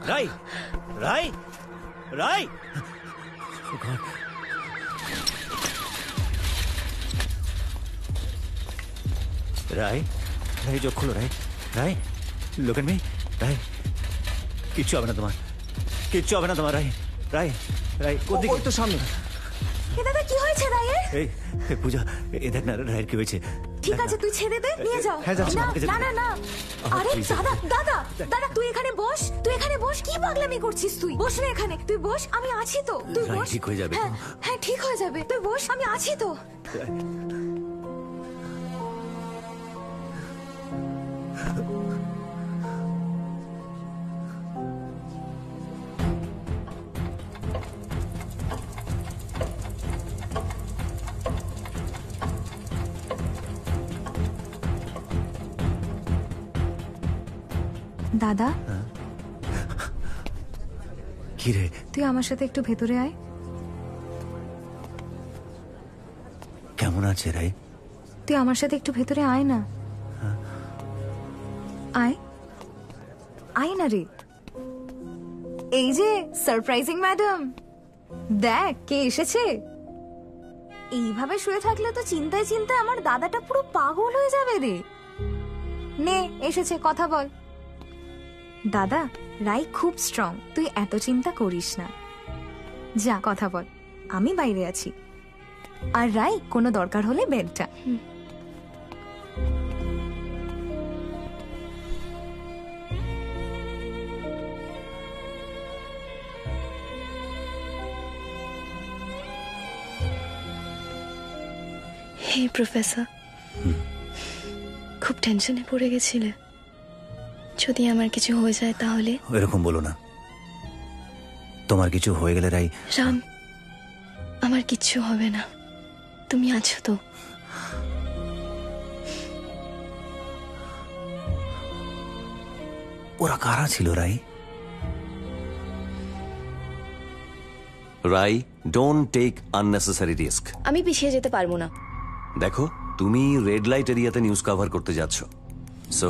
Rai Rai Rai. Rai Rai, চোখ খুলো রাই রাই। লোক মি রাই। কিচ্ছু হবে না তোমার কিচ্ছু হবে না তোমার রাই রাই রাই। কোন তো সামনে। এ দাদা কি হয়েছে রায়ের এই পূজা এই দেখ না রায়ের কি হয়েছে। ঠিক আছে তুই ছেড়ে দে নিয়ে যাও। হ্যাঁ, যাচ্ছি, না। না না না। আরে দাদা দাদা দাদা তুই এখানে বস তুই এখানে বস কি পাগলামি করছিস তুই? বস না এখানে তুই বস আমি আছি তো। তুই বস। ঠিক হয়ে যাবে। হ্যাঁ হ্যাঁ ঠিক হয়ে যাবে। তুই বস আমি আছি তো। দাদা? কি রে তুই আমার সাথে একটু ভেতরে আয়। কেমন আছে রাই তুই আমার সাথে একটু ভেতরে আয় না। আয়। আয় না রে। এই যে সারপ্রাইজিং ম্যাডাম দেখ কে এসেছে? এইভাবে শুয়ে থাকলে তো চিন্তায় চিন্তায় আমার দাদাটা পুরো পাগল হয়ে যাবে রে। নে এসেছে কথা বল। দাদা রাই খুব স্ট্রং তুই এত চিন্তা করিস না। যা কথা বল। আমি বাইরে আছি। আর রাই কোনো দরকার হলে বেডটা হে প্রফেসর। খুব টেনশনে পড়ে গেছিলে। যদি আমার কিছু হয়ে যায় তাহলে? এরকম বলো না। তোমার কিছু হয়ে গেলে রাই রাম আমার কিচ্ছু হবে না। তুমি আছো তো। ওরা কারা ছিল Rai? Rai don't take unnecessary risk আমি পিছিয়ে যেতে পারব না। দেখো তুমি রেড লাইট এরিয়াতে নিউজ কভার করতে যাচ্ছ। So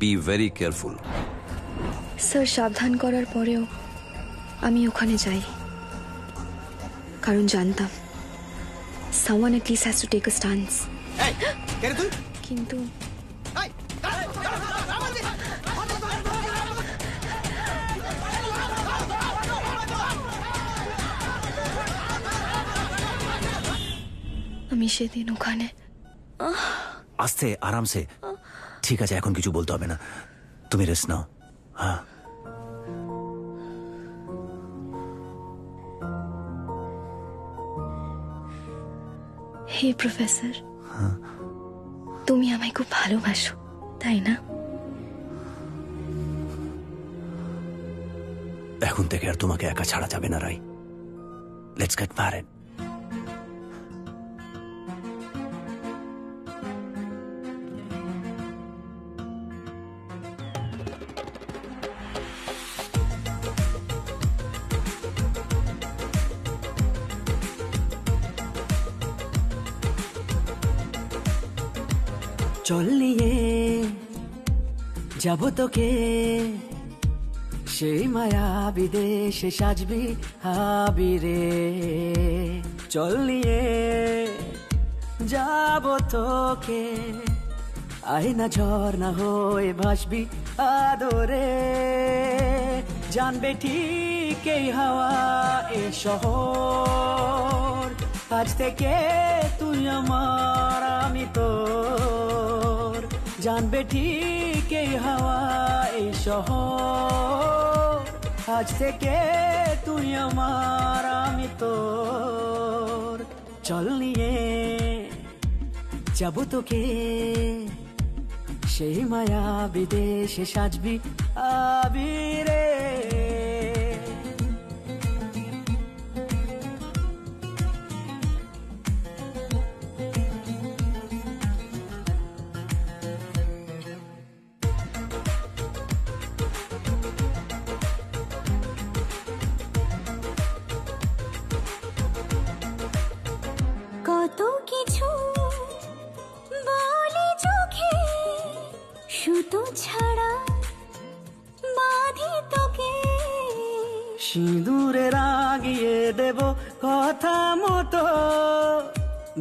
be very careful sir সাবধান করার পরেও আমি ওখানে যাই। কারণ জানতাম someone at least has to take a stance কিন্তু আমি সেদিন ওখানে। আস্তে আরামসে। ঠিক আছে এখন কিছু বলতে হবে না। তুমি রেস্ট নাও। হ্যাঁ। হে প্রফেসর তুমি আমায় খুব ভালোবাসো তাই না? এখন থেকে আর তোমাকে একা ছাড়া যাবে না রাই। লেটস গেট ম্যারেড যাব তোকে। সেই মায়া বিদেশে সাজবি হাবিরে। চল নিয়ে যাব তোকে। আয়না ঝর্ণা হয়ে ভাসবি আদরে। জানবে ঠিক এই হাওয়া এই শহর। আজ থেকে তুই আমার, আমি তোর। জানবে ঠিক এই হাওয়া, এই শহর। আজ থেকে তুই আমার, আমি তোর। চল নিয়ে যাব তোকে। সেই মায়া বিদেশে সাজবি, আবিরে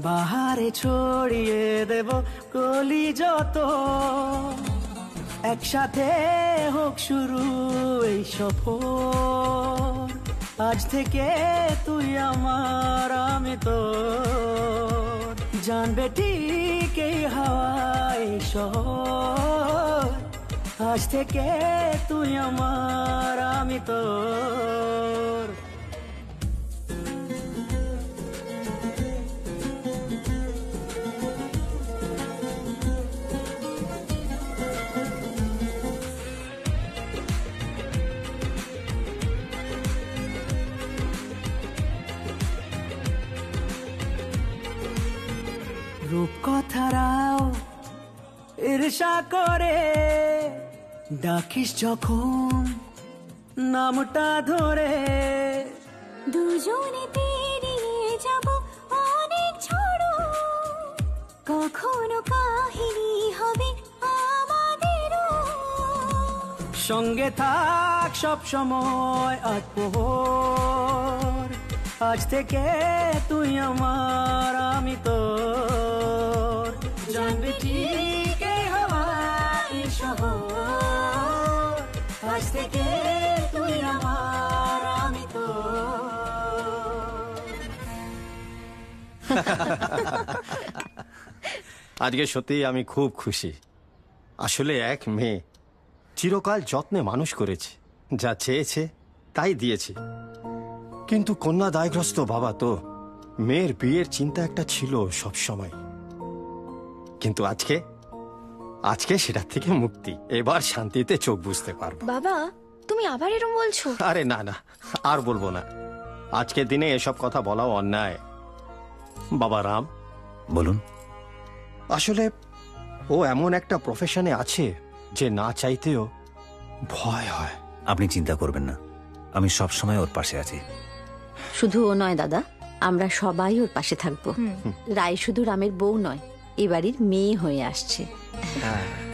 বাহারে ছড়িয়ে দেব কলি যত। একসাথে হোক শুরু এই সফর। আজ থেকে তুই আমার আমি তো জানবে ঠিক এই হাওয়াই শহর। আজ থেকে তুই আমার আমি তোর রূপকথারাও ঈর্ষা করে। ডাকিস যখন নামটা ধরে। দুজনে পেরিয়ে যাব অনেক ঝড়। কখনো কাহিনী হবে আমাদেরও। সঙ্গে থাক সব সময় আজ প্রহর আজ থেকে তুই আমার, আমি তোর। জানবি ঠিক এই হাওয়া শহর আজ থেকে তুই আমার, আমি আজকে সত্যি আমি খুব খুশি। আসলে এক মেয়ে চিরকাল যত্নে মানুষ করেছে, যা চেয়েছে তাই দিয়েছে। কিন্তু কন্যা দায়গ্রস্ত বাবা তো মেয়ের বিয়ের চিন্তা একটা ছিল সব সময়। কিন্তু আজকে আজকে সেটার থেকে মুক্তি। এবার শান্তিতে চোখ বুঝতে পারব। বাবা তুমি আবার এরম বলছো? আরে না না আর বলব না। আজকের দিনে এসব কথা বলাও অন্যায়। বাবা রাম বলুন। আসলে ও এমন একটা প্রফেশনে আছে যে না চাইতেও ভয় হয়। আপনি চিন্তা করবেন না। আমি সব সময় ওর পাশে আছি। শুধু ও নয় দাদা। আমরা সবাই ওর পাশে থাকব। রায় শুধু রামের বউ নয় এ বাড়ির মেয়ে হয়ে আসছে। চল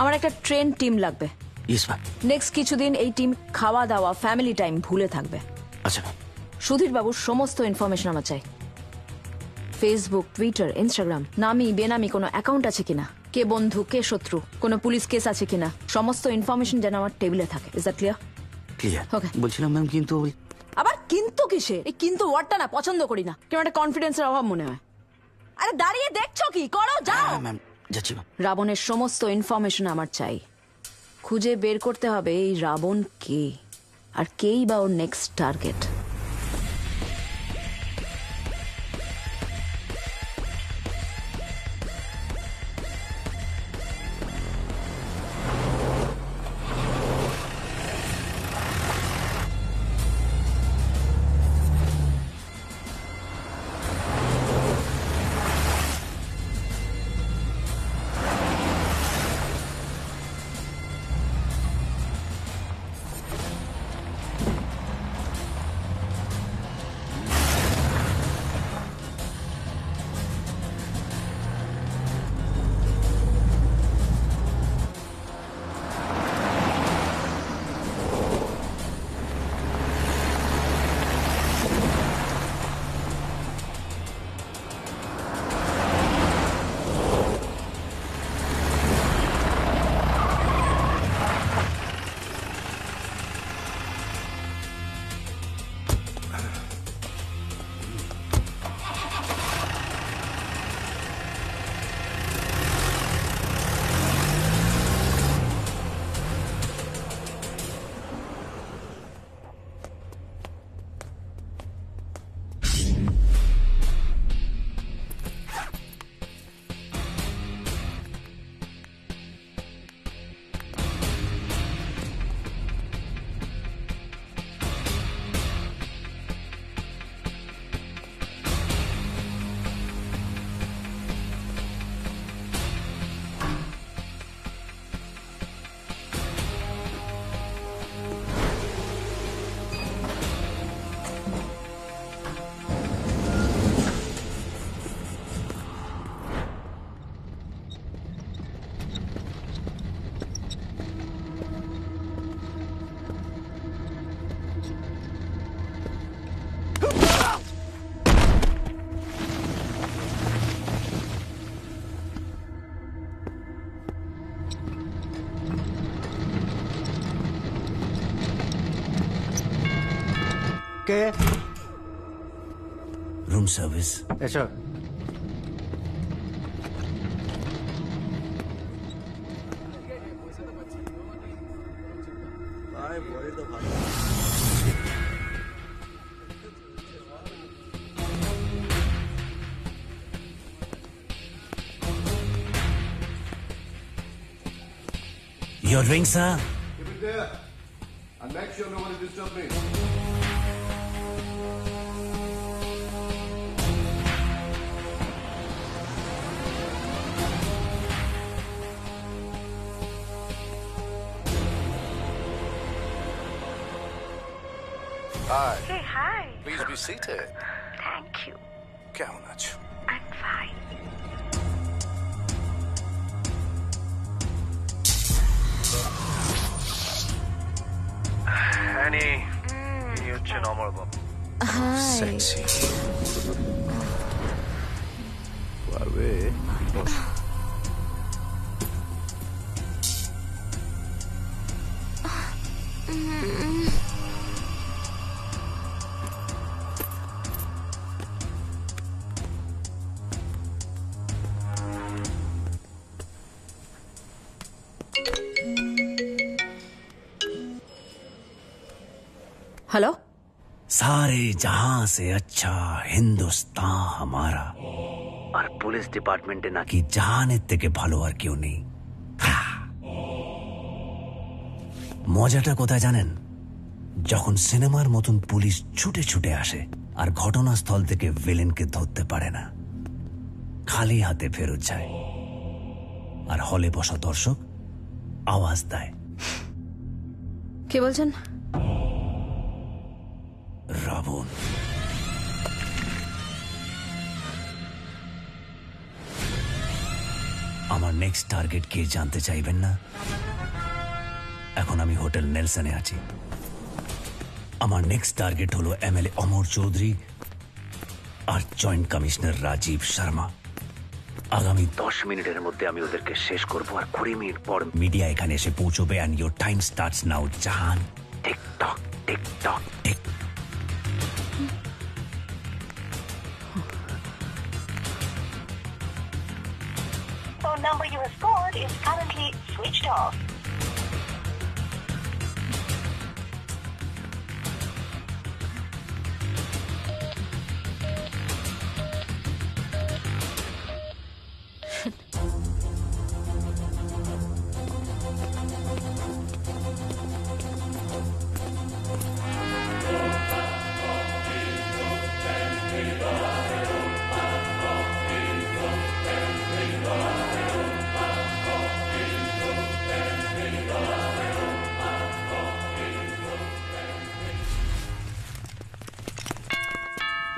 আমার একটা ট্রেন টিম লাগবে। ইয়েস ম্যাম নেক্সট কিছুদিন এই টিম খাওয়া দাওয়া ফ্যামিলি টাইম ভুলে থাকবে। আচ্ছা ম্যাম সুধীর বাবুর সমস্ত ইনফরমেশন আমার চাই। ফেসবুক টুইটার ইনস্টাগ্রাম নামি বেনামি কোনো অ্যাকাউন্ট আছে কিনা? কে বন্ধু কে শত্রু? কোনো পুলিশ কেস আছে কিনা? সমস্ত ইনফরমেশন যেন আমার টেবিলে থাকে। Is that clear clear Okay. বলছিলাম ম্যাম কিন্তু ওই আবার কিন্তু কিসে? এই কিন্তু ওয়ার্ডটা না পছন্দ করি না। কেন একটা কনফিডেন্সের অভাব মনে হয়। আরে দাঁড়িয়ে দেখছ কি? করো যাও। ম্যাম যাচ্ছি রাবণের সমস্ত ইনফরমেশন আমার চাই। খুঁজে বের করতে হবে এই রাবণ কে, আর কেই বা ওর next target Okay. Room service. Yeah, sure. Your drink, sir? Keep it there. And make sure no one disturbs me. Seated. सारे जहां से अच्छा হিন্দুস্তান हमारा আর পুলিশ ডিপার্টমেন্টে নাকি জাহানের থেকে ভালো আর কেউ নেই হ্যাঁ। মজাটা কোথায় জানেন যখন সিনেমার মতন পুলিশ ছুটে ছুটে আসে আর ঘটনাস্থল থেকে ভিলেনকে ধরতে পারে না খালি হাতে ফেরত যায় আর হলে বসা দর্শক আওয়াজ দেয় কে বলছেন নেক্সট টার্গেট কে জানতে চাইবেন না? এখন আমি হোটেল নেলসনে আছি। আমার নেক্সট টার্গেট হলো এমএলএ অমর চৌধুরী আর জয়েন্ট কমিশনার রাজীব শর্মা। আগামী দশ মিনিটের মধ্যে আমি ওদেরকে শেষ করব আর কুড়ি মিনিট পর মিডিয়া এখানে এসে পৌঁছবে and your time starts now Jahan. Tick tock tick tock. Is currently switched off.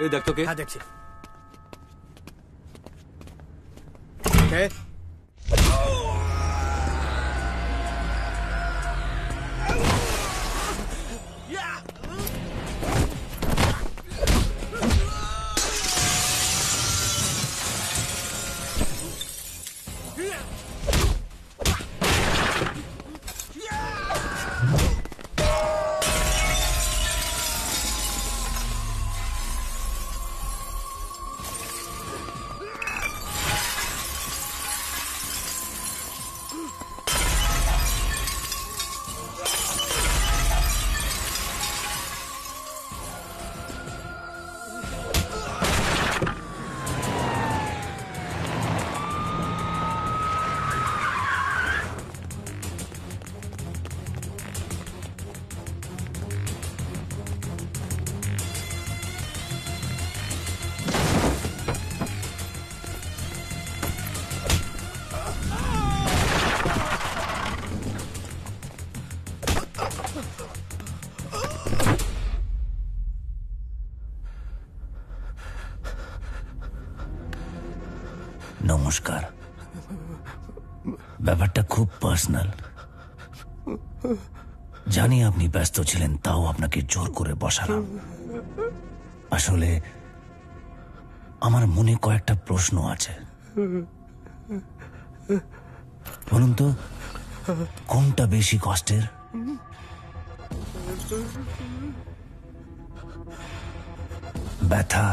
এই দেখ তোকে ব্যস্ত ছিলেন, তাও আপনাকে জোর করে বসালাম। আসলে, আমার মনে কয়েকটা প্রশ্ন আছে। বলুন তো, কোনটা বেশি কষ্টের? ব্যথা?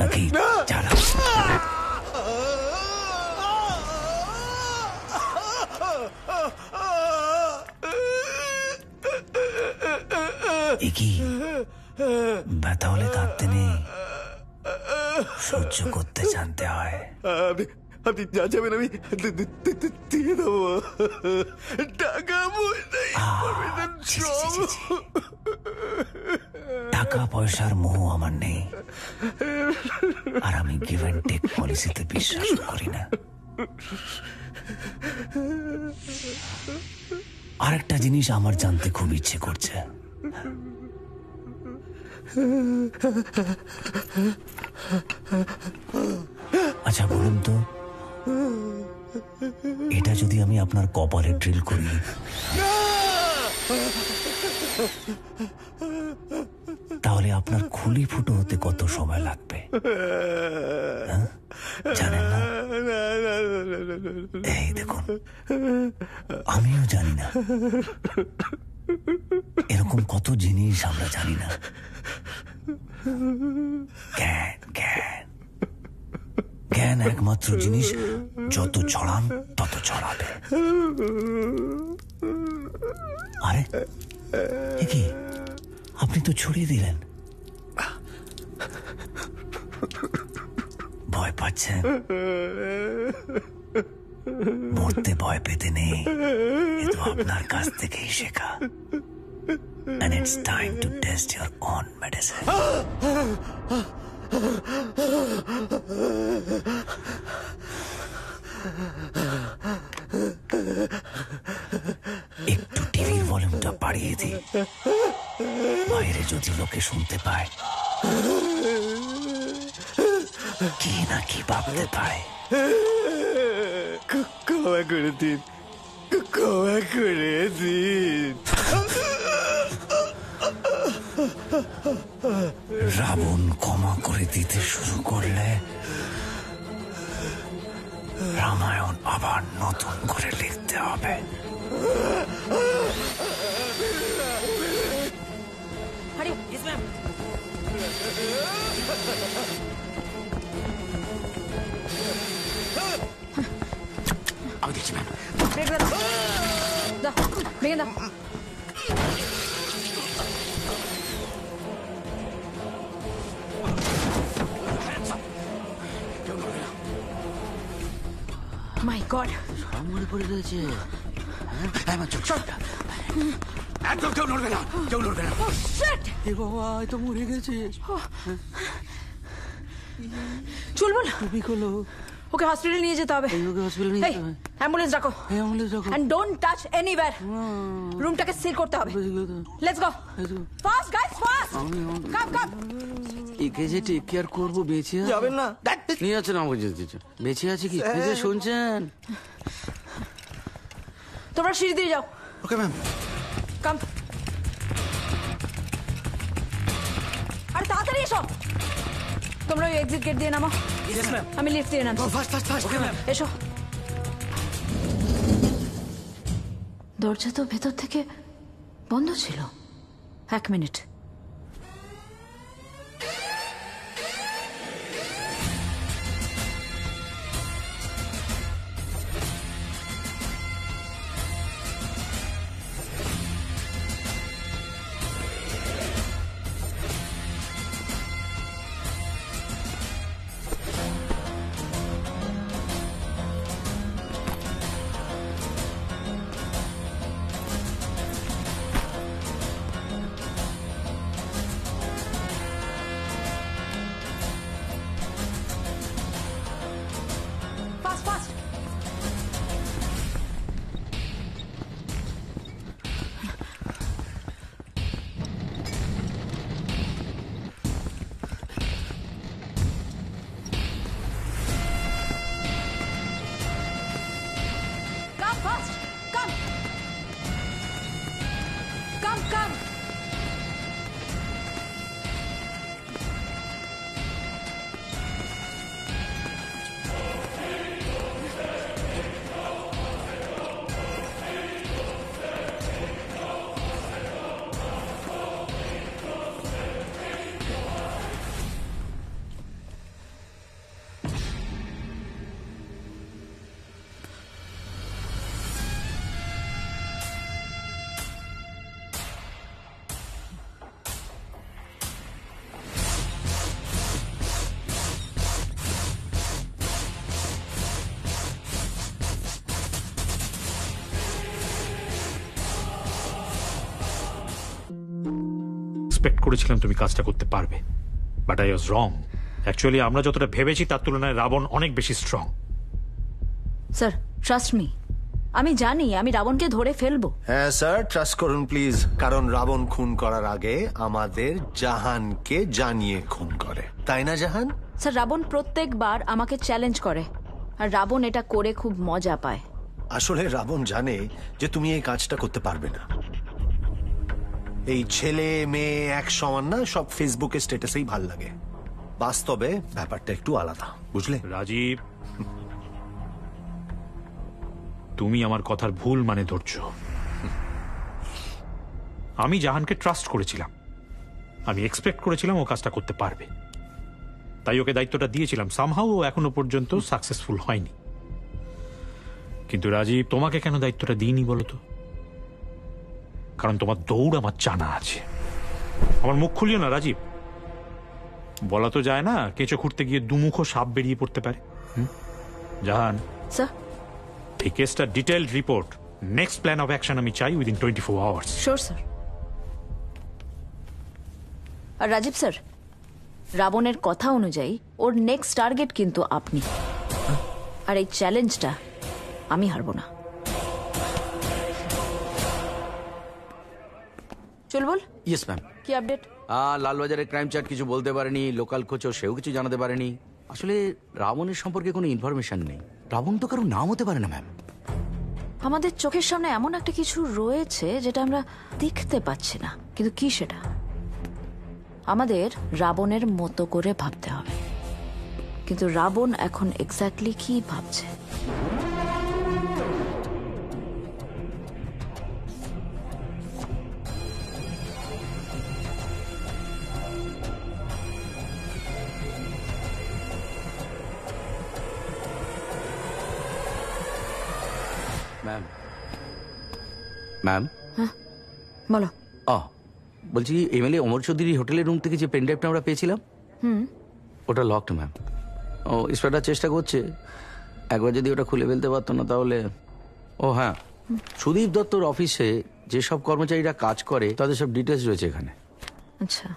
নাকি জ্বালা? কি? ব্যথা হলে কাঁদতে নেই? সহ্য করতে জানতে হয়। আপনি যা যাবেন আমি দিয়ে দেবো। টাকা টাকা পয়সার মোহ আমার নেই। আর আমি গিভ অ্যান্ড টেক পলিসিতে বিশ্বাস করি না। আরেকটা জিনিস আমার জানতে খুব ইচ্ছে করছে। আচ্ছা বলুন তো, এটা যদি আমি আপনার কপালে ড্রিল করি। তাহলে আপনার খুলি ফুটো হতে কত সময় লাগবে? হ্যাঁ? জানেন না? এই দেখুন, আমিও জানি না। এরকম কত জিনিস আমরা জানি না। জ্ঞান জ্ঞান। জ্ঞান একমাত্র জিনিস, যত ছড়ান তত ছড়াবে আরে কি? আপনি তো ছড়িয়ে দিলেন। ভয় পাচ্ছেন? মরতে ভয় পেতে নেই। এ তো আপনার কাছ থেকেই শেখা। And it's time to test your own medicine. একটু টিভির ভলিউমটা বাড়িয়ে দিই বাইরে যদি লোকে শুনতে পায়। কি না কি ভাবতে পারে? ক্ষমা করে দিন। ক্ষমা করে দিন। রাবণ ক্ষমা করে দিতে শুরু করলে রামায়ণ আবার নতুন করে লিখতে হবে। আমি দেখছি ম্যাম। ভেঙে দাও মাই গড মরে পড়ে রয়েছে। হ্যাঁ? মা চল চল একদম কেউ নড়বে না কেউ নড়বে না। ও শিট এ বাবা তো মরে গেছে। চুল বল টুপি খোলো। ওকে হসপিটালে নিয়ে যেতে হবে। ওকে নিয়ে যেতে হবে। অ্যাম্বুলেন্স ডাকো অ্যাম্বুলেন্স ডাকো। এন্ড ডোন্ট টাচ এনিওয়্যার রুমটাকে সিল করতে হবে। Let's go fast guys fast come come একে যে টেক কেয়ার করব বেঁচে আছে? যাবেন না। নিয়ে যাচ্ছেন আমাকে যেতে। বেঁচে আছে কি? এই যে শুনছেন? তোমরা সিঁড়ি দিয়ে যাও। ওকে ম্যাম কাম আরে তাড়াতাড়ি এসো। তোমরা ওই এক্সিট গেট দিয়ে নামো। আমি লিফট দিয়ে নামছি। ফাস্ট ফাস্ট ফাস্ট এসো। দরজা তো ভেতর থেকে বন্ধ ছিল। এক মিনিট। এক্সপেক্ট করেছিলাম তুমি কাজটা করতে পারবে but I was wrong actually আমরা যতটা ভেবেছি তার তুলনায় রাবণ অনেক বেশি স্ট্রং স্যার ট্রাস্ট মি আমি জানি আমি রাবণকে ধরে ফেলব। হ্যাঁ স্যার ট্রাস্ট করুন প্লিজ কারণ রাবণ খুন করার আগে আমাদের জাহানকে জানিয়ে খুন করে। তাই না জাহান? স্যার রাবণ প্রত্যেকবার আমাকে চ্যালেঞ্জ করে আর রাবণ এটা করে খুব মজা পায়। আসলে রাবণ জানে যে তুমি এই কাজটা করতে পারবে না। এই ছেলে, মেয়ে এক সমান না, সব ফেসবুকে স্ট্যাটাসেই ভালো লাগে। বাস্তবে ব্যাপারটা একটু আলাদা, বুঝলে? রাজীব, তুমি আমার কথার ভুল মানে ধরছো। আমি জাহানকে ট্রাস্ট করেছিলাম। আমি এক্সপেক্ট করেছিলাম ও কাজটা করতে পারবে। তাই ওকে দায়িত্বটা দিয়েছিলাম। সামহাও ও এখনও পর্যন্ত সাকসেসফুল হয়নি। কিন্তু রাজীব, তোমাকে কেন দায়িত্বটা দিইনি বলো তো? কারণ তোমার দৌড় আমার জানা আছে। আমার মুখ খুলিও না রাজীব। বলা তো যায় না কেঁচো খুঁড়তে গিয়ে দুমুখো সাপ বেরিয়ে পড়তে পারে? জাহান। স্যার। এই কেসটা detailed report next plan of action আমি চাই within twenty four hours sure sir আর রাজীব স্যার রাবণের কথা অনুযায়ী ওর নেক্সট টার্গেট কিন্তু আপনি। আর এই চ্যালেঞ্জটা আমি হারবো না। চল বল। ইয়েস ম্যাম কি আপডেট লালবাজারের ক্রাইম চার্ট কিছু বলতে পারেনি লোকাল কোচও সেও কিছু জানাতে পারেনি। আসলে রাবণের সম্পর্কে কোনো ইনফরমেশন নেই। রাবণ তো কারও নাম হতে পারে না ম্যাম আমাদের চোখের সামনে এমন একটা কিছু রয়েছে যেটা আমরা দেখতে পাচ্ছি না। কিন্তু কি সেটা? আমাদের রাবণের মতো করে ভাবতে হবে। কিন্তু রাবণ এখন এক্স্যাক্টলি কি ভাবছে? ম্যাম ম্যাম বলো। ও বলছি এমএলএ অমর চৌধুরী হোটেলের রুম থেকে যে পেন ড্রাইভটা আমরা পেয়েছিলাম? হুম। ওটা লকড ম্যাম ও ইন্সপেক্টর চেষ্টা করছে। একবার যদি ওটা খুলে ফেলতে পারতো না তাহলে। ও হ্যাঁ। সুদীপ দত্তর অফিসে যেসব কর্মচারীরা কাজ করে তাদের সব ডিটেলস রয়েছে এখানে। আচ্ছা।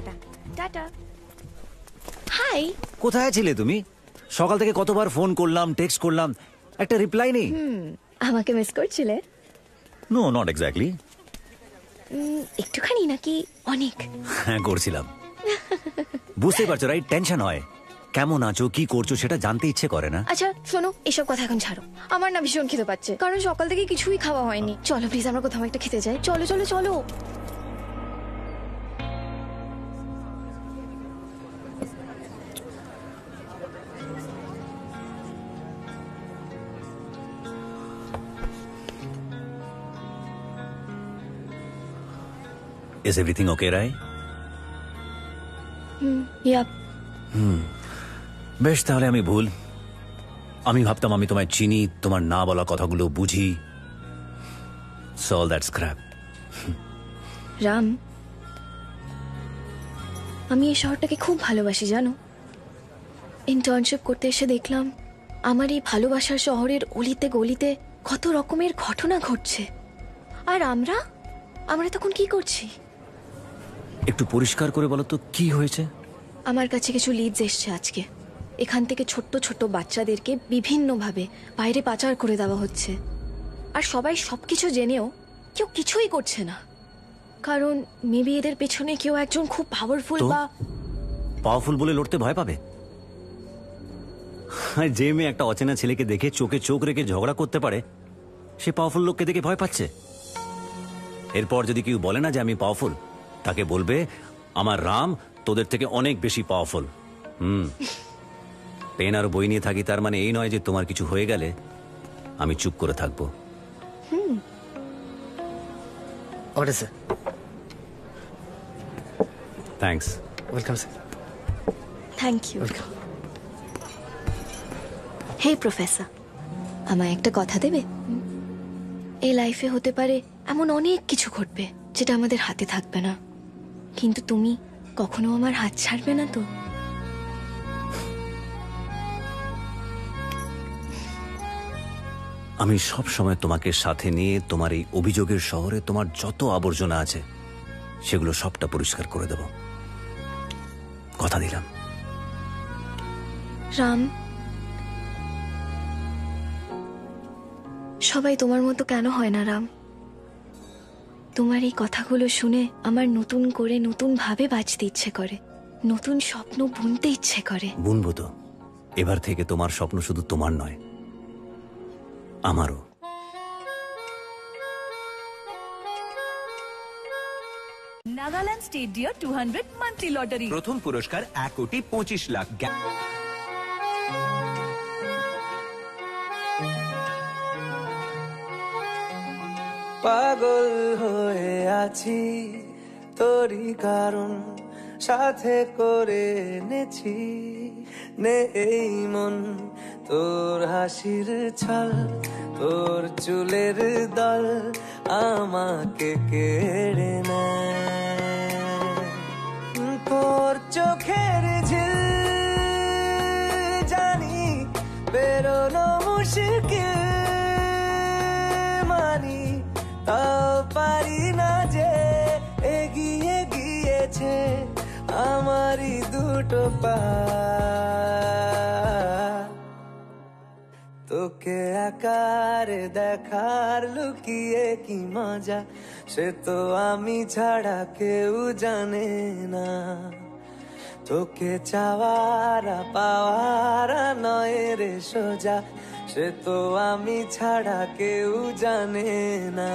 টাটা। টাটা। হাই। কোথায় ছিলে তুমি? সকাল থেকে কতবার ফোন করলাম টেক্সট করলাম একটা রিপ্লাই নেই। আমাকে মিস করছিলে? নো নট এক্স্যাক্টলি একটুখানি নাকি অনেক। হ্যাঁ করছিলাম। বুঝতে পারছ রাইট টেনশন হয়। কেমন আছো কি করছ সেটা জানতে ইচ্ছে করে না। আচ্ছা শোনো এসব কথা এখন ছাড়ো। আমার না ভীষণ খেতে পাচ্ছে। কারণ সকাল থেকে কিছুই খাওয়া হয়নি। চলো প্লিজ আমরা কোথাও একটা খেতে যাই। চলো চলো চলো। ইজ এভরিথিং ওকে রাই হুম ইয়া হুম বেশ তাহলে আমি ভুল। আমি ভাবতাম আমি তোমায় চিনি তোমার না বলা কথাগুলো বুঝি। সল দ্যাট স্ক্র্যাপ রাম আমি এই শহরটাকে খুব ভালোবাসি জানো? ইন্টার্নশিপ করতে এসে দেখলাম আমার এই ভালোবাসার শহরের অলিতে গলিতে কত রকমের ঘটনা ঘটছে। আর আমরা? আমরা তখন কি করছি? একটু পরিষ্কার করে বলো তো কি হয়েছে? আমার কাছে কিছু লিডস এসছে আজকে। এখান থেকে ছোট্ট ছোট্ট বাচ্চাদেরকে বিভিন্নভাবে বাইরে পাচার করে দেওয়া হচ্ছে। আর সবাই সবকিছু জেনেও কেউ কিছুই করছে না। কারণ মেবি এদের পেছনে কেউ একজন খুব পাওয়ারফুল বা পাওয়ারফুল বলে লড়তে ভয় পাবে? যে মেয়ে একটা অচেনা ছেলেকে দেখে চোখে চোখ রেখে ঝগড়া করতে পারে সে পাওয়ারফুল লোককে দেখে ভয় পাচ্ছে। এরপর যদি কেউ বলে না যে আমি পাওয়ারফুল তাকে বলবে আমার রাম তোদের থেকে অনেক বেশি পাওয়ারফুল হুম। পেন আর বই নিয়ে থাকি তার মানে এই নয় যে তোমার কিছু হয়ে গেলে আমি চুপ করে থাকব। হুম। Order sir. Thanks welcome sir thank you hey professor আমায় একটা কথা দেবে? এই লাইফে হতে পারে এমন অনেক কিছু ঘটবে যেটা আমাদের হাতে থাকবে না। কিন্তু তুমি কখনো আমার হাত ছাড়বে না তো? আমি সব সময় তোমাকে সাথে নিয়ে তোমার এই অভিযোগের শহরে তোমার যত আবর্জনা আছে সেগুলো সবটা পরিষ্কার করে দেব। কথা দিলাম। রাম সবাই তোমার মতো কেন হয় না রাম? তোমার এই কথাগুলো শুনে আমার নতুন করে নতুন ভাবে বাঁচতে ইচ্ছে করে। নতুন স্বপ্ন বুনতে ইচ্ছে করে। বুনবো তো। এবার থেকে তোমার স্বপ্ন শুধু তোমার নয় আমারও। Nagaland state dear two hundred monthly lottery. প্রথম পুরস্কার এক কোটি পঁচিশ লাখ পাগল হয়ে আছি, তোরই কারণ সাথে করে নেছি। নে এই মন, তোর হাসির ছাল, তোর চুলের দল আমাকে কেড়ে তোর চোখের ঝিল, জানি বেরোনো মুশকিল তাও পারি না যে এগিয়ে গিয়েছে আমারই দুটো পা। তোকে আকার দেখার, লুকিয়ে কি মজা? সে তো আমি ছাড়া কেউ জানে না। তোকে চাওয়ারা পাওয়ারা নয় রে সোজা। সে তো আমি ছাড়া কেউ জানে না।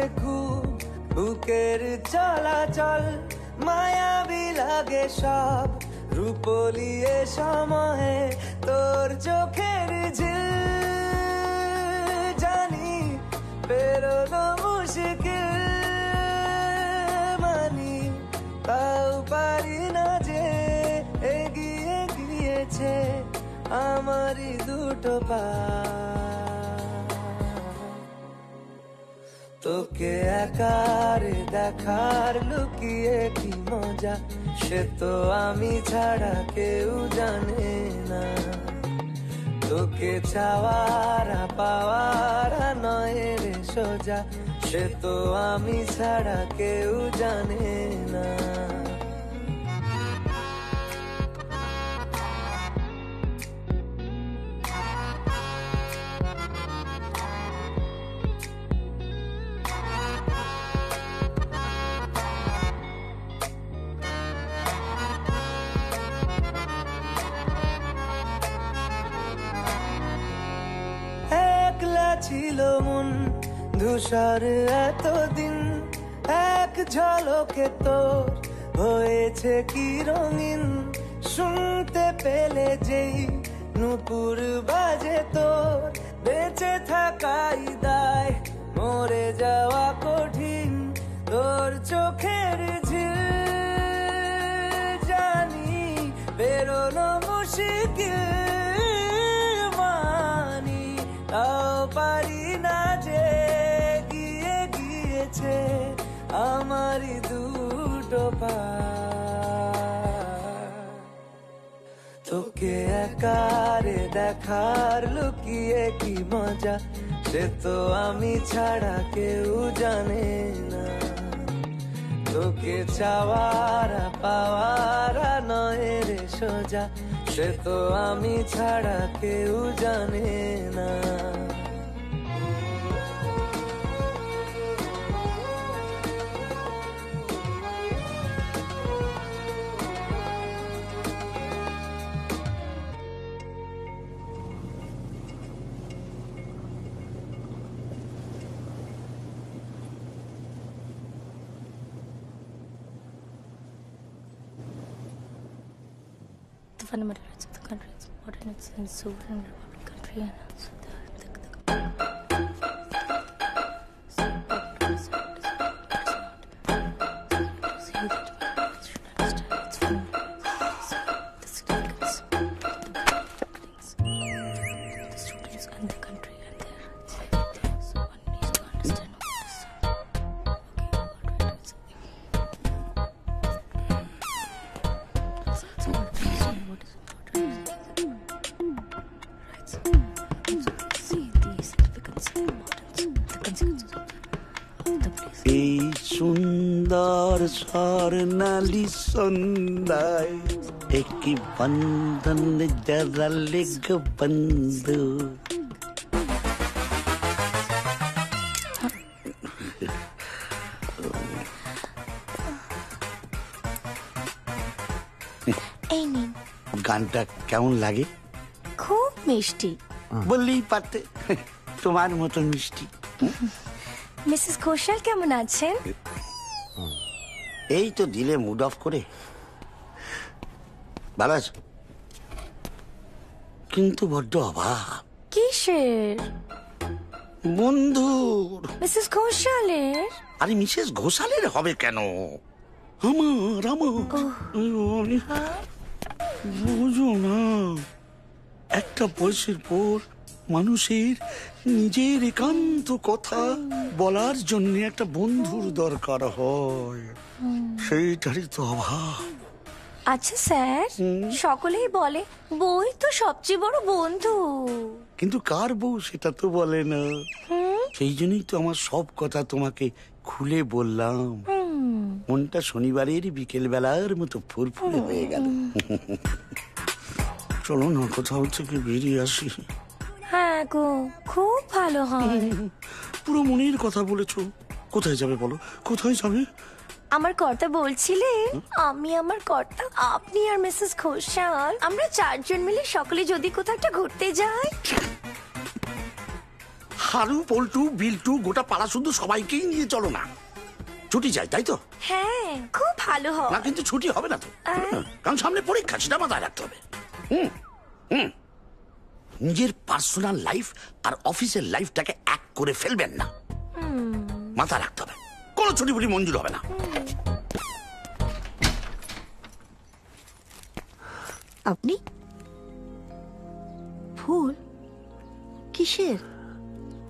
খুব, বুকের চলাচল, মায়াবি লাগে সব। রূপলিয়ে সময়ে তোর চোখের ঝিল। জানি বেরোনো মুশকিল, মানি তাও পারি না যে এগিয়ে গিয়েছে। আমারই দুটো পা। তোকে একার দেখার লুকিয়ে কি মজা? সে তো আমি ছাড়া কেউ জানে না। তোকে চাওয়ার পাওয়ার নয় রে সোজা। সে তো আমি ছাড়া কেউ জানে না। ছিল মন। ধূসর এতদিন এক ঝলকে তোর। হয়েছে কি রঙিন, শুনতে পেলে যেই নুপুর বাজে তোর। বেঁচে থাকাই দায়, মরে যাওয়া কঠিন। তোর চোখের ঝিল জানি বেরোনো মুশকিল মানি। তাও আমারই দুটো পা। তোকে একারে দেখার লুকিয়ে কি মজা, সে তো আমি ছাড়া কেউ জানে না। তোকে চাওয়ারা, পাওয়ারা নয় রে সোজা, সে তো আমি ছাড়া কেউ জানে না। Fundamental rights of the country, its ordinance and sovereign republic country, and also the, the, the এই সুন্দর স্বর্ণালী সন্ধ্যায় একই বন্ধন যারা লেগ বন্ধু। এই নিন। গানটা কেমন লাগে? খুব মিষ্টি। বললেই পারতে। তোমার মতো মিষ্টি। মিসেস ঘোষাল কেমন আছেন? এই তো দিলে মুড অফ করে। ভালো আছো কিন্তু বড্ড অভাব। কিসের? বন্ধুর। মিসেস ঘোষালের? আরে মিসেস ঘোষালের হবে কেন? আমার আমার। বুঝো না। একটা বয়সের পর মানুষের নিজের একান্ত কথা বলার জন্য একটা বন্ধুর দরকার হয়। সেইটারই তো অভাব। আচ্ছা স্যার সকলেই বলে বই তো সবচেয়ে বড় বন্ধু। কিন্তু কার বউ সেটা তো বলে না। সেই জন্যই তো আমার সব কথা তোমাকে খুলে বললাম। মনটা শনিবারের বিকেল বেলার মতো ফুরফুরে হয়ে গেল। চলো না কোথাও থেকে বেরিয়ে আসি। হ্যাঁ গো খুব ভালো হয়। পুরো মনের কথা বলেছ। কোথায় যাবে বলো? কোথায় যাবে? আমার কর্তা বলছিলেন আমি আমার কর্তা আপনি আর মিসেস ঘোষাল। আমরা চারজন মিলে সকলে যদি কোথাও একটা ঘুরতে যাই। হারু পল্টু বিল্টু গোটা পাড়া শুধু সবাইকেই নিয়ে চলো না। ছুটি চাই তাই তো? হ্যাঁ খুব ভালো না কিন্তু ছুটি হবে না তো। কারণ সামনে পরীক্ষা সেটা মাথায় রাখতে হবে। হুম হুম। নিজের পার্সোনাল লাইফ আর অফিসের লাইফটাকে এক করে ফেলবেন না। মাথা রাখতে হবে। কোনো ছুটি ফুটি মঞ্জুর হবে না। আপনি? ফুল? কিসের?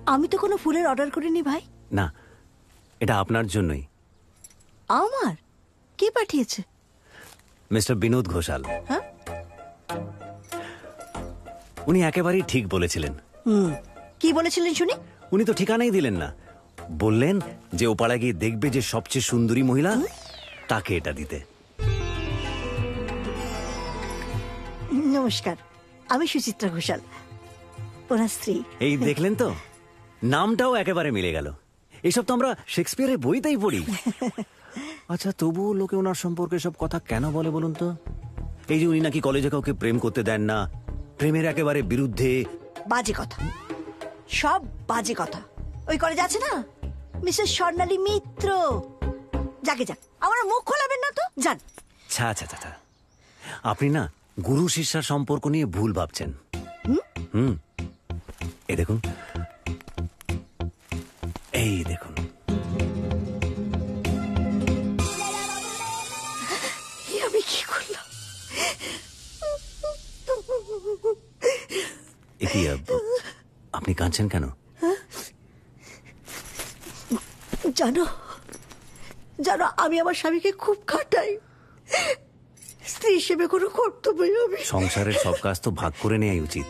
আমি তো কোনো ফুলের অর্ডার করিনি ভাই। না এটা আপনার জন্যই। আমার? কে পাঠিয়েছে? মিস্টার বিনোদ ঘোষাল। হ্যাঁ? উনি একেবারেই ঠিক বলেছিলেন। হুম। কি বলেছিলেন শুনি? উনি তো ঠিকানাই দিলেন না। বললেন যে ও পাড়া গিয়ে দেখবে যে সবচেয়ে সুন্দরী মহিলা তাকে এটা দিতে। নমস্কার আমি সুচিত্রা ঘোষাল ওনার স্ত্রী। এই দেখলেন তো? নামটাও একেবারে মিলে গেল। এইসব তো আমরা শেক্সপিয়ারের বইতেই পড়ি। <laughs> আচ্ছা তবুও লোকে ওনার সম্পর্কে সব কথা কেন বলে বলুন তো? এই যে উনি নাকি কলেজে কাউকে প্রেম করতে দেন না প্রেমের একেবারে বিরুদ্ধে। বাজে কথা। সব বাজে কথা। ওই কলেজ আছে না? মিসেস স্বর্ণালী মিত্র। যাকে যাক। আমার মুখ খোলাবেন না তো? যান। ছা ছা ছা ছা। আপনি না গুরু শিষ্যার সম্পর্ক নিয়ে ভুল ভাবছেন। হুম। এই দেখুন। এই দেখুন। এ কি আব- আপনি কাঁদছেন কেন? জানো জানো আমি আমার স্বামীকে খুব খাটাই। স্ত্রী হিসেবে কোনো কর্তব্যই আমি। সংসারের সব কাজ তো ভাগ করে নেওয়াই উচিত।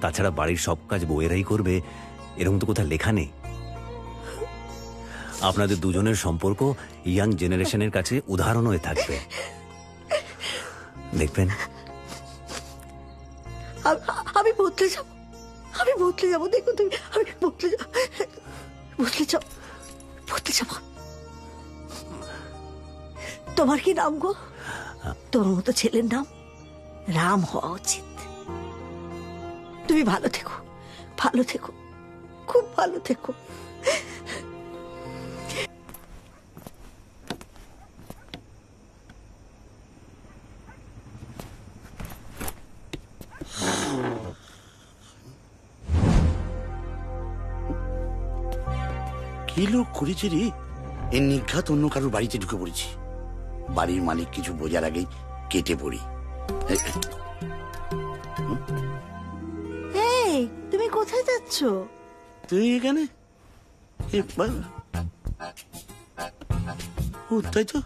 তাছাড়া বাড়ির সব কাজ বউয়েরাই করবে এরকম তো কোথাও লেখা নেই। আপনাদের দুজনের সম্পর্ক ইয়াং জেনারেশনের কাছে উদাহরণ হয়ে থাকবে। দেখবেন আমি বদলে যাব। আমি বদলে যাব। দেখো তুমি, আমি বদলে বদলে যাব বদলে যাব। তোমার কি নাম গো? তোমার মতো ছেলের নাম রাম হওয়া উচিত। তুমি ভালো থেকো। ভালো থেকো। খুব ভালো থেকো। লোক করেছে রে এর নিঘাত অন্য কারোর বাড়িতে ঢুকে পড়েছি। বাড়ির মালিক কিছু বোঝার আগেই কেটে পড়ি। তুমি কোথায় যাচ্ছ? তুই এখানে? ও তাই তো?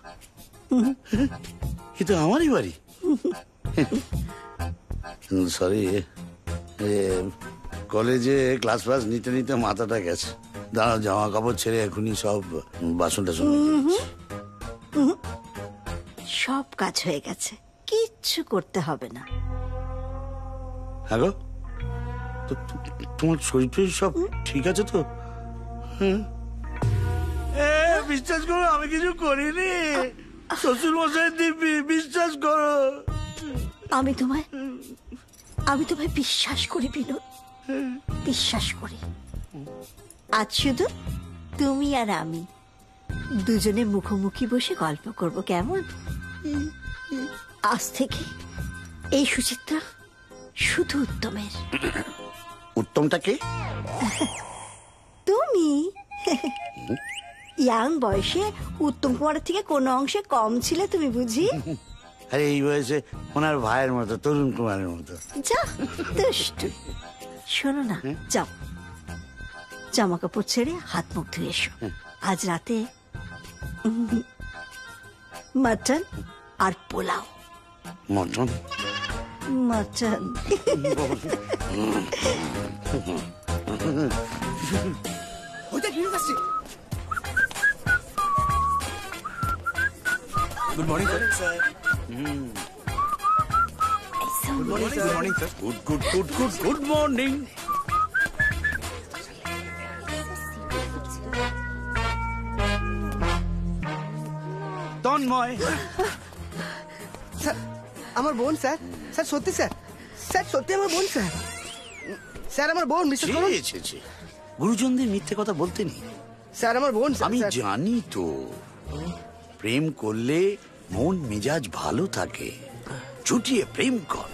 এ তো আমারই বাড়ি। সরি কলেজে ক্লাস ফ্লাস নিতে নিতে মাথাটা গেছে। দাঁড়াও জামা কাপড় ছেড়ে এখনই সব বাসন টাসন। সব কাজ হয়ে গেছে। কিচ্ছু করতে হবে না। হ্যাঁ তো- তোমার শরীর টরীর সব ঠিক আছে তো? হ্যাঁ বিশ্বাস করো আমি কিছু করিনি। শ্বশুর মশাই দিব্যি বিশ্বাস করো। আমি তোমায় আমি তোমায় বিশ্বাস করি বিনোদ। বিশ্বাস করি। আজ শুধু তুমি আর আমি। দুজনে মুখোমুখি বসে গল্প করব কেমন? আজ থেকে এই সুচিত্রা শুধু উত্তমের। উত্তমটা কে? তুমি? ইয়াং বয়সে উত্তম কুমারের থেকে কোনো অংশে কম ছিলে তুমি বুঝি? আরে এই বয়সে ওনার ভাইয়ের মতো তরুণ কুমারের মতো। যা দুষ্টু। শোনো না যাও। জামা কাপড় ছেড়ে হাত মুখ ধুয়ে এসো। আজ রাতে মাটন আর পোলাও। মটন? মাটন। ওইটা good morning sir good morning good morning sir good good good good good morning Tanmoy. Sir আমার বোন স্যার। স্যার সত্যি স্যার। স্যার সত্যি আমার বোন স্যার। স্যার আমার বোন বিশ্বাস করুন ছি, ছি, ছি। গুরুজনদের মিথ্যে কথা বলতে নেই। স্যার আমার বোন স্যার, আমি স্যার। জানি তো। প্রেম করলে মন মেজাজ ভালো থাকে। ছুটিয়ে প্রেম কর।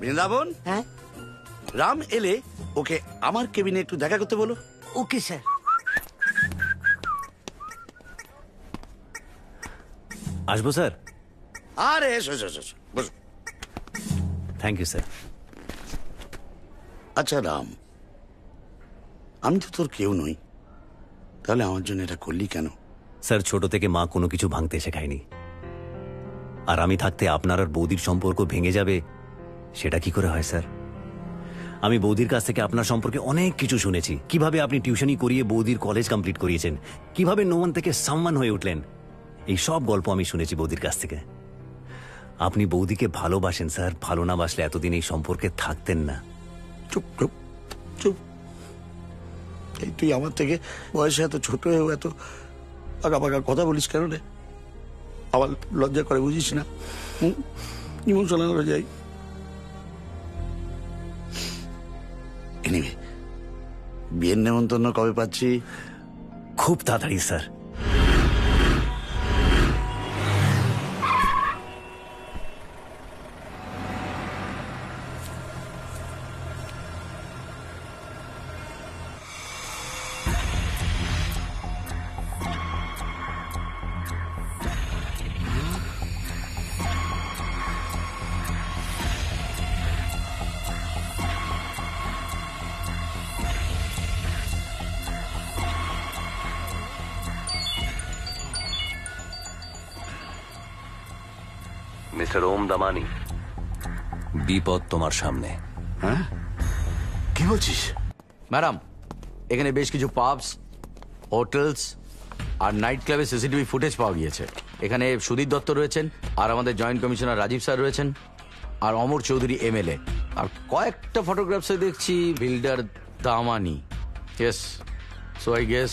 বৃন্দাবন? হ্যাঁ। রাম এলে ওকে আমার কেবিনে একটু দেখা করতে বলো। Okay sir. আসব স্যার? আরে এসো এসো এসো, বসো। থ্যাংক ইউ স্যার আচ্ছা রাম আমি তো তোর কেউ নই। তাহলে আমার জন্য এটা করলি কেন? স্যার ছোট থেকে মা কোনো কিছু ভাঙতে শেখায়নি। আর আমি থাকতে আপনার আর বৌদির সম্পর্ক ভেঙে যাবে সেটা কি করে হয় স্যার? আমি বৌদির কাছ থেকে আপনার সম্পর্কে অনেক কিছু শুনেছি। কীভাবে আপনি টিউশনি করিয়ে বৌদির কলেজ কমপ্লিট করিয়েছেন? কীভাবে নোমান থেকে সম্মান হয়ে উঠলেন? এই সব গল্প আমি শুনেছি বৌদির কাছ থেকে। আপনি বৌদিকে ভালোবাসেন, স্যার। ভালো না বাসলে এতদিন এই সম্পর্কে থাকতেন না। চুপ চুপ চুপ। এই তুই আমার থেকে বয়সে এত ছোট হয়েও এত পাকা পাকা কথা বলিস কেন রে? আমার লজ্জা করে বুঝিস না। ইমোশনাল হয়ে যাই। এনিওয়ে বিয়ের নেমন্তন্ন কবে পাচ্ছি? খুব তাড়াতাড়ি স্যার। ওম দামানি বিপদ তোমার সামনে। হ্যাঁ? কি বলছিস? ম্যাডাম এখানে বেশ কিছু পাবস হোটেলস আর নাইট ক্লাবে সিসিটিভি ফুটেজ পাওয়া গিয়েছে। এখানে সুদীপ দত্ত রয়েছেন আর আমাদের জয়েন্ট কমিশনার রাজীব স্যার রয়েছেন আর অমর চৌধুরী এমএলএ। আর কয়েকটা ফটোগ্রাফসে দেখছি builder Damani. Yes so I guess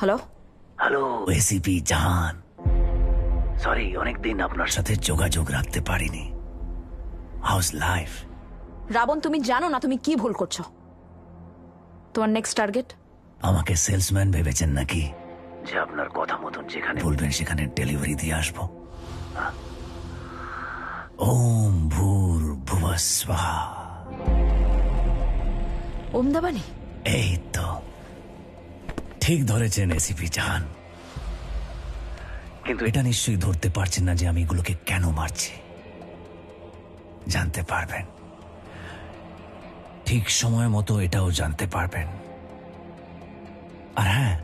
hello hello ACP Jahan. Sorry অনেকদিন আপনার সাথে যোগাযোগ রাখতে পারিনি। হাউস লাইফ রাবণ তুমি জানো না তুমি কি ভুল করছ। তোমার নেক্সট টার্গেট আমাকে সেলসম্যান ভেবেছেন নাকি? যে আপনার কথা মতন যেখানে বলবেন সেখানে ডেলিভারি দিয়ে আসব। ওম ভূর ভুবস্বাহা ওমদাবানি এই তো। ঠিক ধরেছেন এসিপি জান কিন্তু এটা নিশ্চয়ই ধরতে পারছেন না যে আমি এগুলোকে কেন মারছি। জানতে পারবেন। ঠিক সময় মতো এটাও জানতে পারবেন। আর হ্যাঁ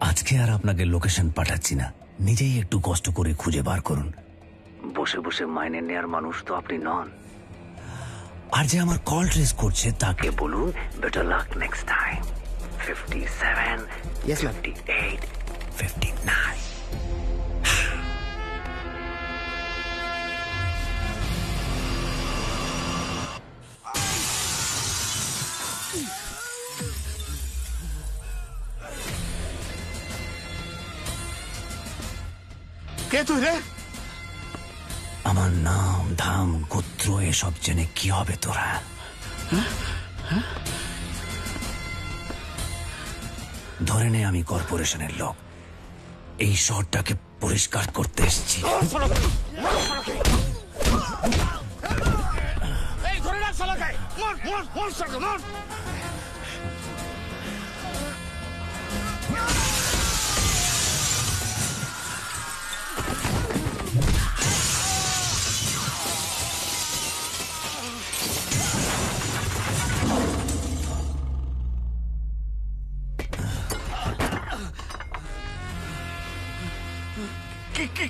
আজকে আর আপনাকে লোকেশন পাঠাচ্ছি না। নিজেই একটু কষ্ট করে খুঁজে বার করুন। বসে বসে মাইনে নেয়ার মানুষ তো আপনি নন। আর যে আমার কল ট্রেস করছে তাকে বলুন better luck next time fifty seven fifty eight fifty nine কে তুই রে? আমার নাম ধাম গোত্র এসব জেনে কি হবে তোরা? ধরে নে আমি কর্পোরেশনের লোক। এই শহরটাকে পরিষ্কার করতে এসেছি। মর।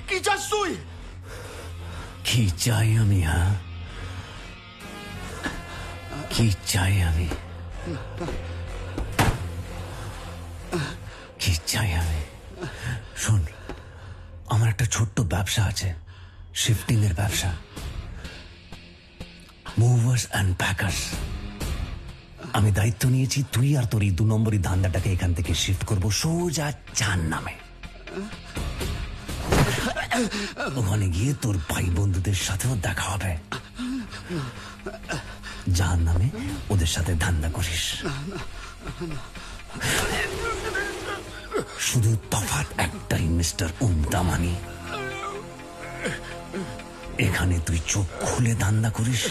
কি চাস তুই? কি চাই আমি হ্যাঁ কি চাই আমি? কি চাই আমি? শোন, আমার একটা ছোট্ট ব্যবসা আছে শিফটিং এর ব্যবসা। মুভার্স অ্যান্ড প্যাকার্স আমি দায়িত্ব নিয়েছি, তুই আর তোর এই দু নম্বরই ধান্দাটাকে এখান থেকে শিফট করব, সোজা চান নামে। ওখানে গিয়ে তোর ভাই বন্ধুদের সাথেও দেখা হবে। যার নামে ওদের সাথে ধান্দা করিস। শুধু তফাৎ একটাই, মিস্টার উমদামানি এখানে তুই চোখ খুলে ধান্দা করিস।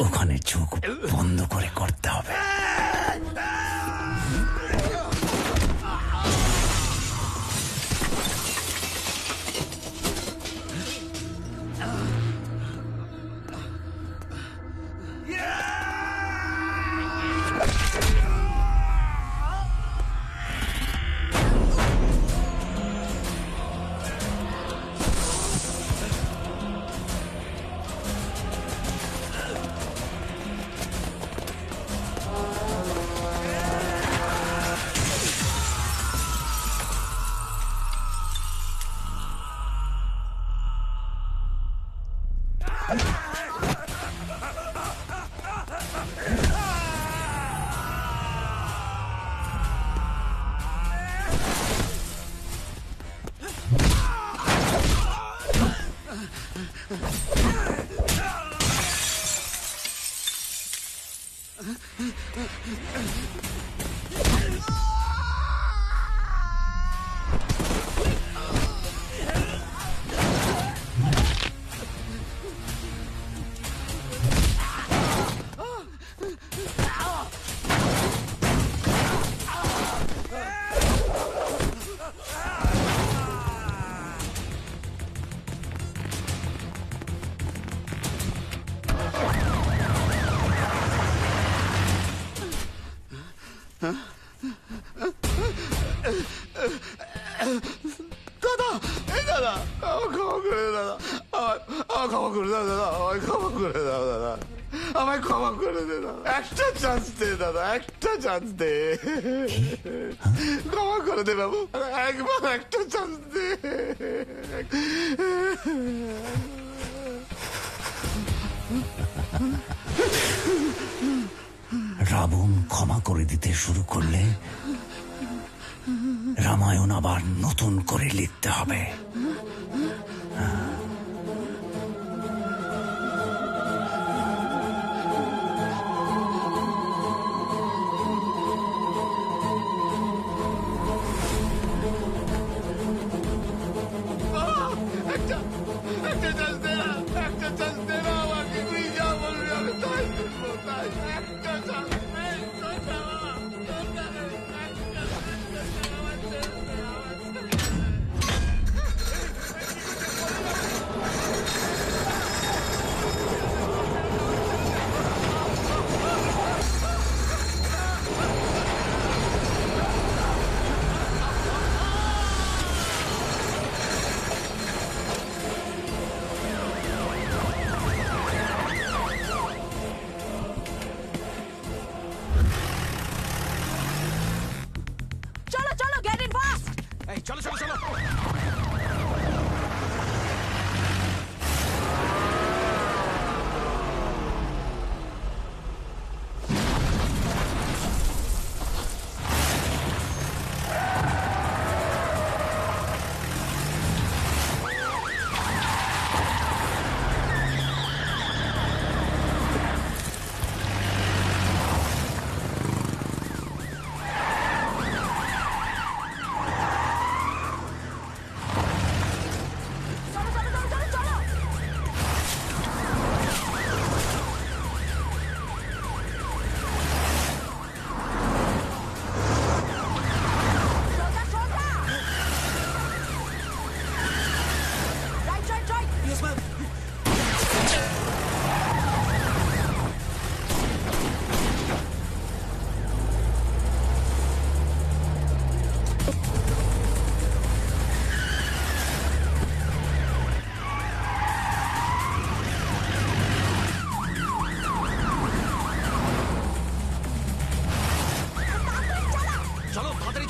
ওখানে চোখ বন্ধ করে করতে হবে। চান্স। দে ক্ষমা করে দে বাবু। একবার একটা চান্স। দে রাবণ ক্ষমা করে দিতে শুরু করলে রামায়ণ আবার নতুন করে লিখতে হবে।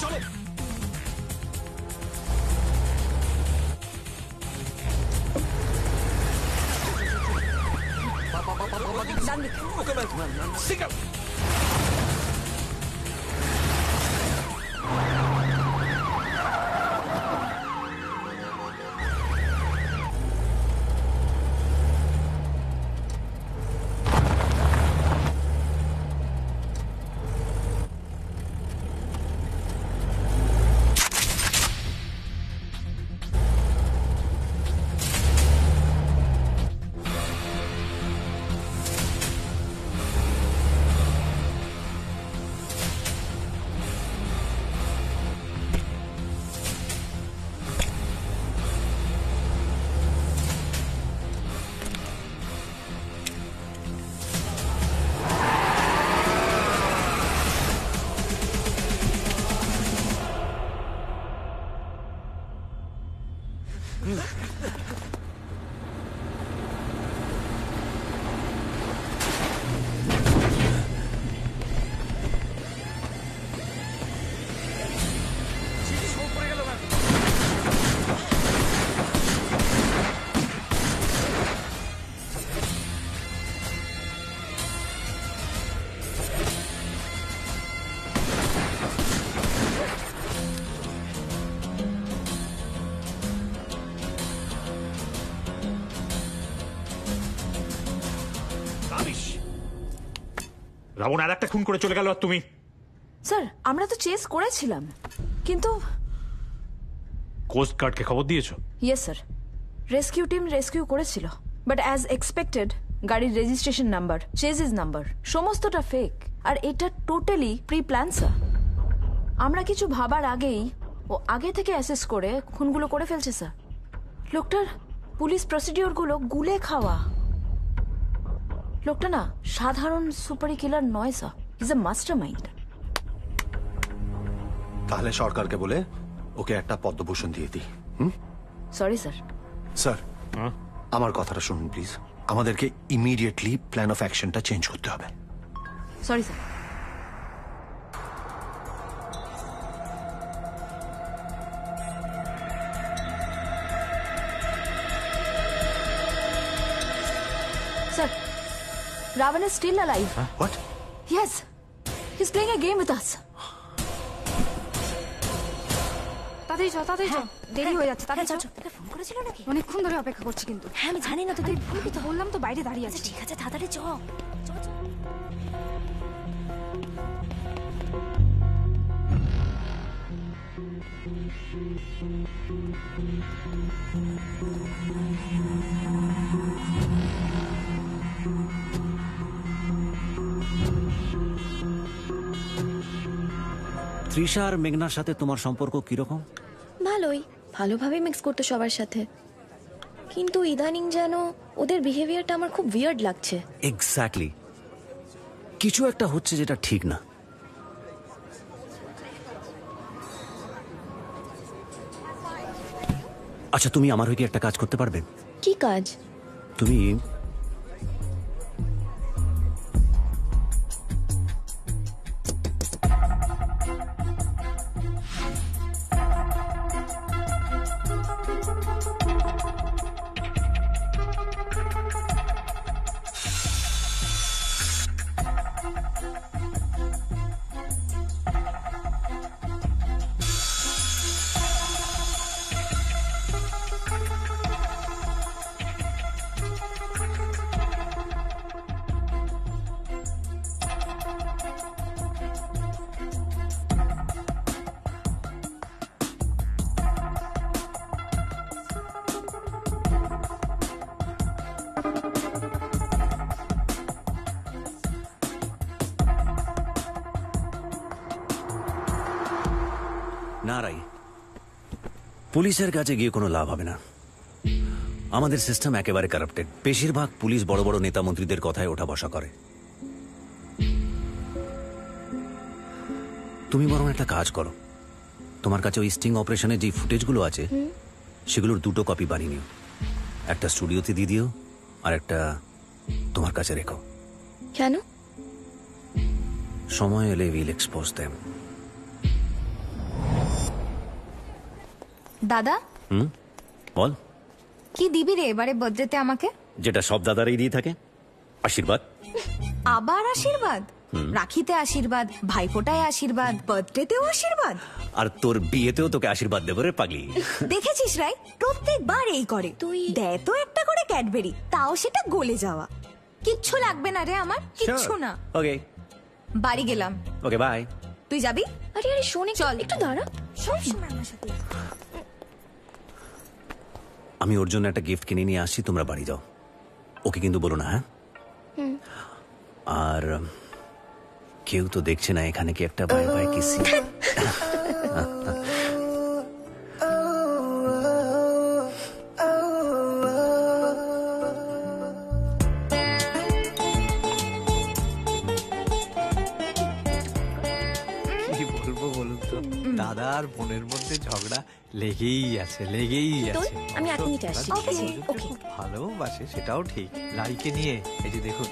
চলো তাড়াতাড়ি চলো okay ma'am single rubbish Ravan আর একটা খুন করে চলে গেল আর তুমি। স্যার আমরা তো চেস করেছিলাম কিন্তু কোস্ট গার্ডকে খবর দিয়েছ? Yes sir rescue team rescue করেছিল বাট অ্যাজ এক্সপেক্টেড গাড়ির রেজিস্ট্রেশন নাম্বার চেজিস নাম্বার সমস্তটা ফেক আর এটা টোটালি প্রি প্ল্যান স্যার আমরা কিছু ভাবার আগেই ও আগে থেকে অ্যাসেস করে খুনগুলো করে ফেলছে স্যার লোকটার পুলিশ প্রসিডিওরগুলো গুলে খাওয়া। লোকটা না সাধারণ সুপারি কিলার নয় sir is a mastermind তাহলে সরকারকে বলে ওকে একটা পদ্মভূষণ দিয়ে দিই হুম? সরি স্যার স্যার আমার কথাটা শুনুন প্লিজ আমাদেরকে ইমিডিয়েটলি প্ল্যান অফ অ্যাকশনটা চেঞ্জ করতে হবে। Sorry sir Ravan is still alive. What? Yes. He's playing a game with us. তাড়াতাড়ি চল তাড়াতাড়ি চল দেরি হয়ে যাচ্ছে তাড়াতাড়ি চল তোকে ফোন করেছিল নাকি অনেকক্ষণ ধরে অপেক্ষা করছি কিন্তু হ্যাঁ আমি জানি না তো তুই ভুলবি তো বললাম তো বাইরে দাঁড়িয়ে আছি ঠিক আছে তাড়াতাড়ি চ Thank you. তৃষা আর মেঘনার সাথে তোমার সম্পর্ক কীরকম? ভালোই। ভালোভাবে মিক্স করতো সবার সাথে। কিন্তু ইদানিং যেন ওদের বিহেভিয়ারটা আমার খুব উইয়ার্ড লাগছে। এক্স্যাক্টলি কিছু একটা হচ্ছে যেটা ঠিক না। আচ্ছা তুমি আমার হয়ে একটা কাজ করতে পারবে? কি কাজ? তুমি পুলিশের কাছে গিয়ে কোনো লাভ হবে না। আমাদের সিস্টেম একেবারে কারাপ্টেড বেশিরভাগ পুলিশ বড় বড় নেতা মন্ত্রীদের কথায় ওঠা বসা করে। তুমি বরং একটা কাজ করো। তোমার কাছে ওই স্টিং অপারেশনের যে ফুটেজগুলো আছে সেগুলোর দুটো কপি বানিয়ে নিও। একটা স্টুডিওতে দিয়ে দিও আর একটা তোমার কাছে রেখো। কেন? সময় এলে উইল এক্সপোজ দেম দাদা? হুম? বল। কি দিবি রে এবারে বার্থডেতে আমাকে? যেটা সব দাদারাই দিয়ে থাকে। আশীর্বাদ। আবার আশীর্বাদ? হুম। রাখিতে আশীর্বাদ ভাইফোঁটায় আশীর্বাদ বার্থডেতেও আশীর্বাদ। আর তোর বিয়েতেও তোকে আশীর্বাদ দেবো রে পাগলি। দেখেছিস রাই প্রত্যেকবার এই করে। তুই দেয় তো একটা করে ক্যাডবেরি তাও সেটা গলে যাওয়া। কিচ্ছু লাগবে না রে আমার কিচ্ছু না। ওকে বাড়ি গেলাম। ওকে বাই তুই যাবি? আরে আরে শোনে চল। একটু দাঁড়া। সব সময় আমার সাথে। আমি ওর জন্য একটা গিফট কিনে নিয়ে আসি তোমরা বাড়ি যাও। ওকে কিন্তু বলো না হ্যাঁ? আর কেউ তো দেখছে না এখানে কি একটা বাই বাই কিসি। <laughs> <laughs> দাদা আর বোনের মধ্যে ঝগড়া লেগেই আছে লেগেই আছে। আমি এক মিনিটে আসছি। আছে ওকে ভালোবাসে সেটাও ঠিক। লাইকে নিয়ে এই যে দেখুন।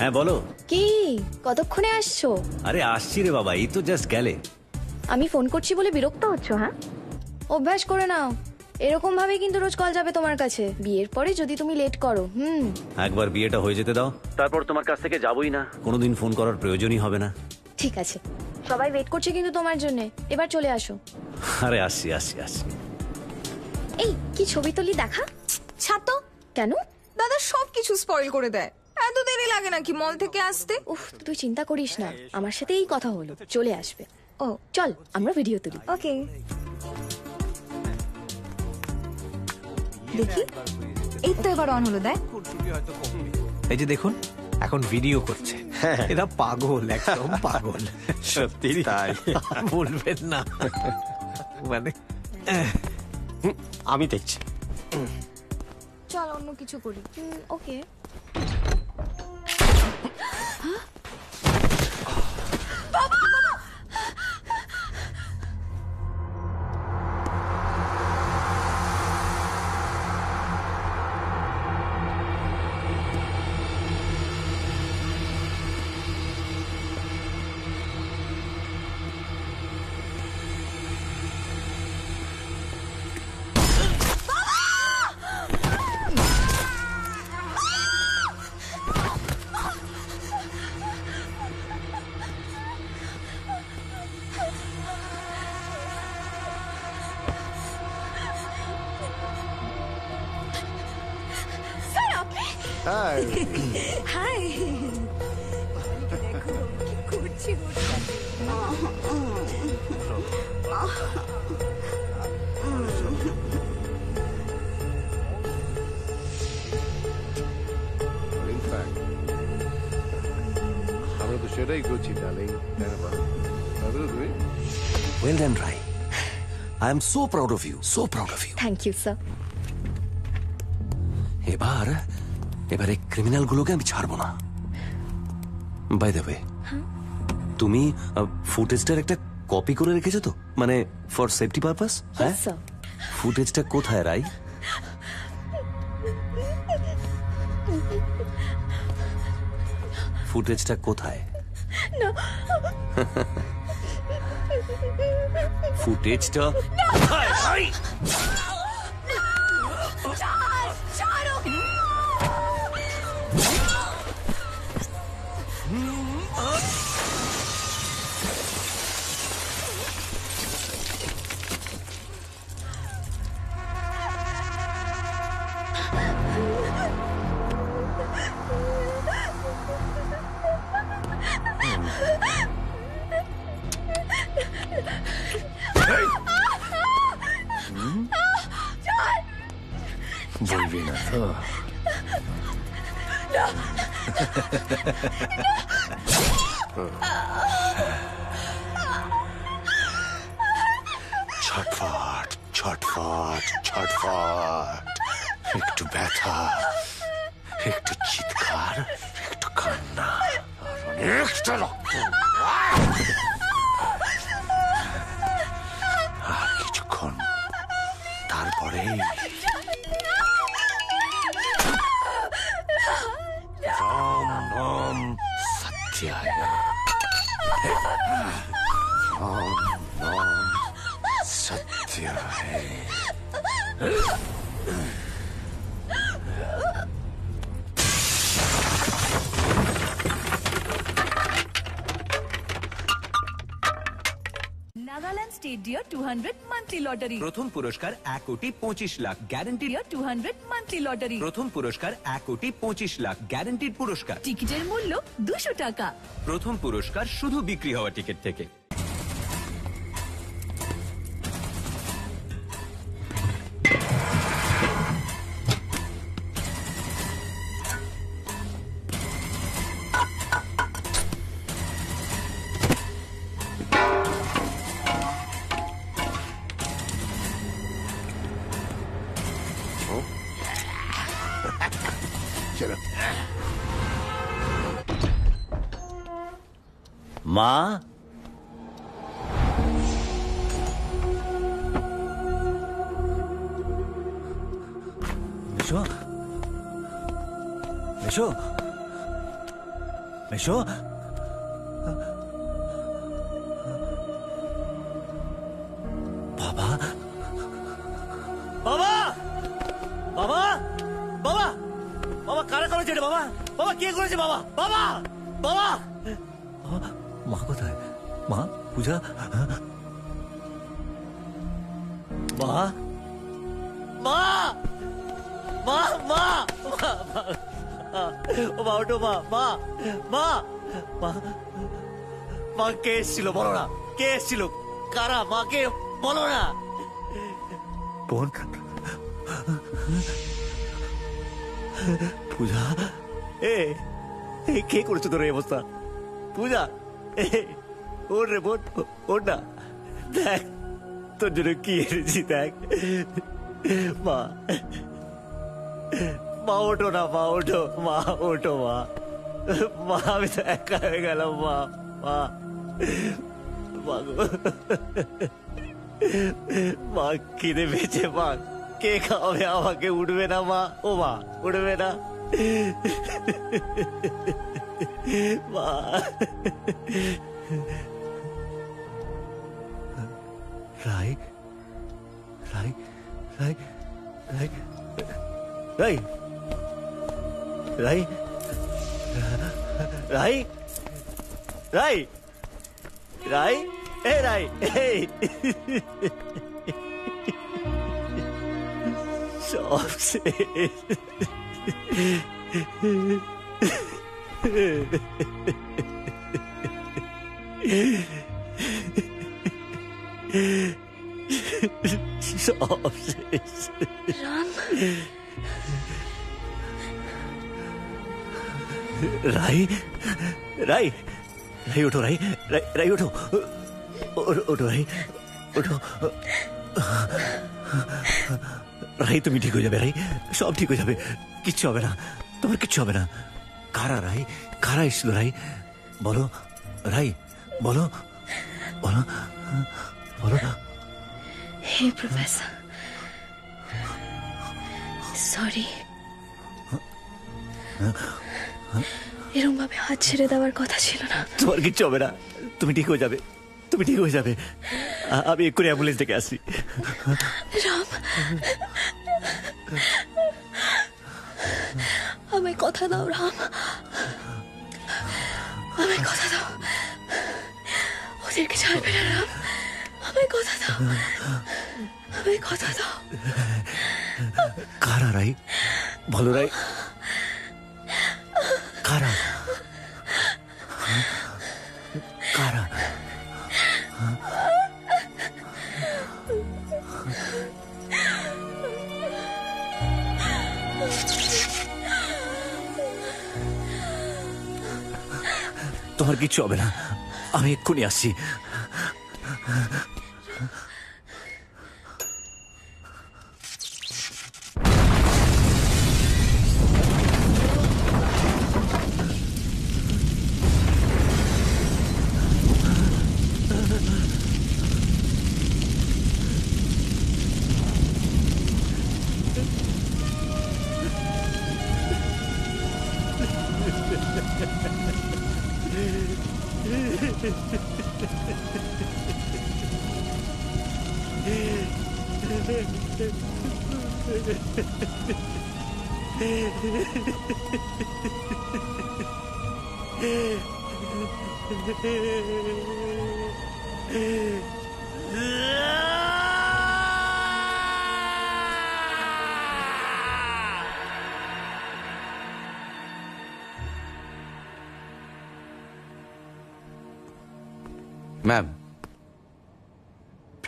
হ্যাঁ বলো। কি? কতক্ষণে আসছো? আরে আসছি রে বাবা এই তো জাস্ট গেলে। আমি ফোন করছি বলে বিরক্ত হচ্ছ হ্যাঁ? অভ্যাস করে নাও। এরকম ভাবে কিন্তু রোজ কল যাবে তোমার কাছে। বিয়ের পরে যদি তুমি লেট করো হুম। একবার বিয়েটা হয়ে যেতে দাও। তারপর তোমার কাছ থেকে যাবই না। কোনোদিন ফোন করার প্রয়োজনই হবে না। ঠিক আছে। সবাই ওয়েট করছে কিন্তু তোমার জন্য। এবার চলে আসো। আরে আসছি আসছি আসছি। এই কি ছবি তুলি দেখা? ছাতো কেন? দাদা সব কিছু স্পয়েল করে দেয়। এত দেরি লাগে নাকি মল থেকে আসতে? উফ তুই চিন্তা করিস না। আমার সাথে এই কথা হলো। চলে আসবে। ও। চল আমরা ভিডিও তুলি। ওকে দেখি। এই তো এবার অন হলো দেখ। এই যে দেখুন এখন ভিডিও করছে। এরা পাগল একদম <laughs> পাগল। সত্যি তাই। বলবেন না। মানে আমি দেখছি। চল অন্য কিছু করি। Okay hi <gasps> 치고 싶어. Well done, Rai. I am so proud of you. So proud of you. Thank you, sir. Ebar, ebar ek criminal gulo. By the way, তুমি ফুটেজটার একটা কপি করে রেখেছো তো? মানে ফর সেফটি পারপাস হ্যাঁ? ফুটেজটা কোথায় রাই? ফুটেজটা কোথায়? ফুটেজটা লটারি প্রথম পুরস্কার এক কোটি পঁচিশ lakh guarantee two hundred monthly lottery প্রথম পুরস্কার এক কোটি পঁচিশ লাখ গ্যারান্টিড পুরস্কার। টিকিটের মূল্য দুশো টাকা। প্রথম পুরস্কার শুধু বিক্রি হওয়া টিকিট থেকে। 说。কে এসেছিল? বলো না। কে এসেছিল? কারা? মাকে? বলো না। বোন। পূজা? এ কে করেছ তোর এই অবস্থা? পূজা? এ ওর রে বোন ওর না। দেখ তোর জন্য কি এনেছি দেখ। মা মা ওঠো না মা ওঠো মা ওঠো মা। মা আমি তো একা হয়ে গেলাম মা মা। মা গো। মা খিদে পেয়েছে মা কে খাওয়াবে আমাকে উঠবে না মা ও মা উঠবে না মা রাই রাই রাই রাই রাই রাই রাই রাই রাই এ রাই এই সব শেষ সব শেষ রাই রাই রাই ওঠো রাই রাই রাই ওঠো ও- ওঠো রাই ওঠো রাই তুমি ঠিক হয়ে যাবে রাই সব ঠিক হয়ে যাবে কিচ্ছু হবে না তোমার কিচ্ছু হবে না কারা রাই কারা এসেছিল রাই বলো রাই বলো বলো বলো হে প্রফেসর সরি এরকম ভাবে হাত ছেড়ে দেওয়ার কথা ছিল না। তোমার কিচ্ছু হবে না। তুমি ঠিক হয়ে যাবে। তুমি ঠিক হয়ে যাবে। আমি এক্ষুনি অ্যাম্বুলেন্স থেকে আসছি। রাম আমায় কথা দাও রাম। আমায় কথা দাও। ওদেরকে ছাড়বে না রাম। আমায় কথা দাও। আমায় কথা দাও। কারা রাই ভালো রাই তোমার কিচ্ছু হবে না। আমি এক্ষুনি আসছি।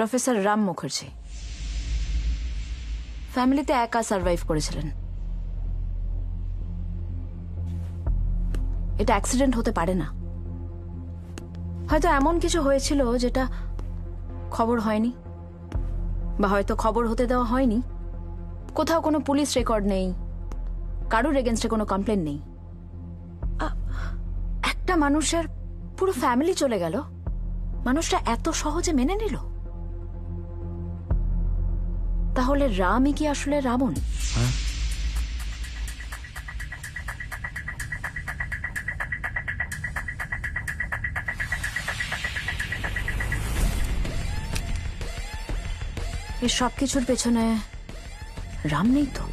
প্রফেসর রাম মুখার্জি। ফ্যামিলিতে একা সার্ভাইভ করেছিলেন। এটা অ্যাক্সিডেন্ট হতে পারে না। হয়তো এমন কিছু হয়েছিল যেটা খবর হয়নি, বা হয়তো খবর হতে দেওয়া হয়নি। কোথাও কোনো পুলিশ রেকর্ড নেই, কারোর এগেনস্টে কোনো কমপ্লেন নেই। একটা মানুষের পুরো ফ্যামিলি চলে গেল। মানুষটা এত সহজে মেনে নিল? তাহলে রামই কি আসলে রাবণ? এই সব কিছুর পেছনে রাম নেই তো?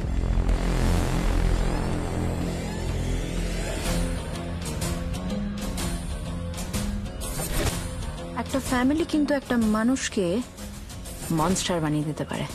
একটা ফ্যামিলি কিন্তু একটা মানুষকে মনস্টার বানিয়ে দিতে পারে।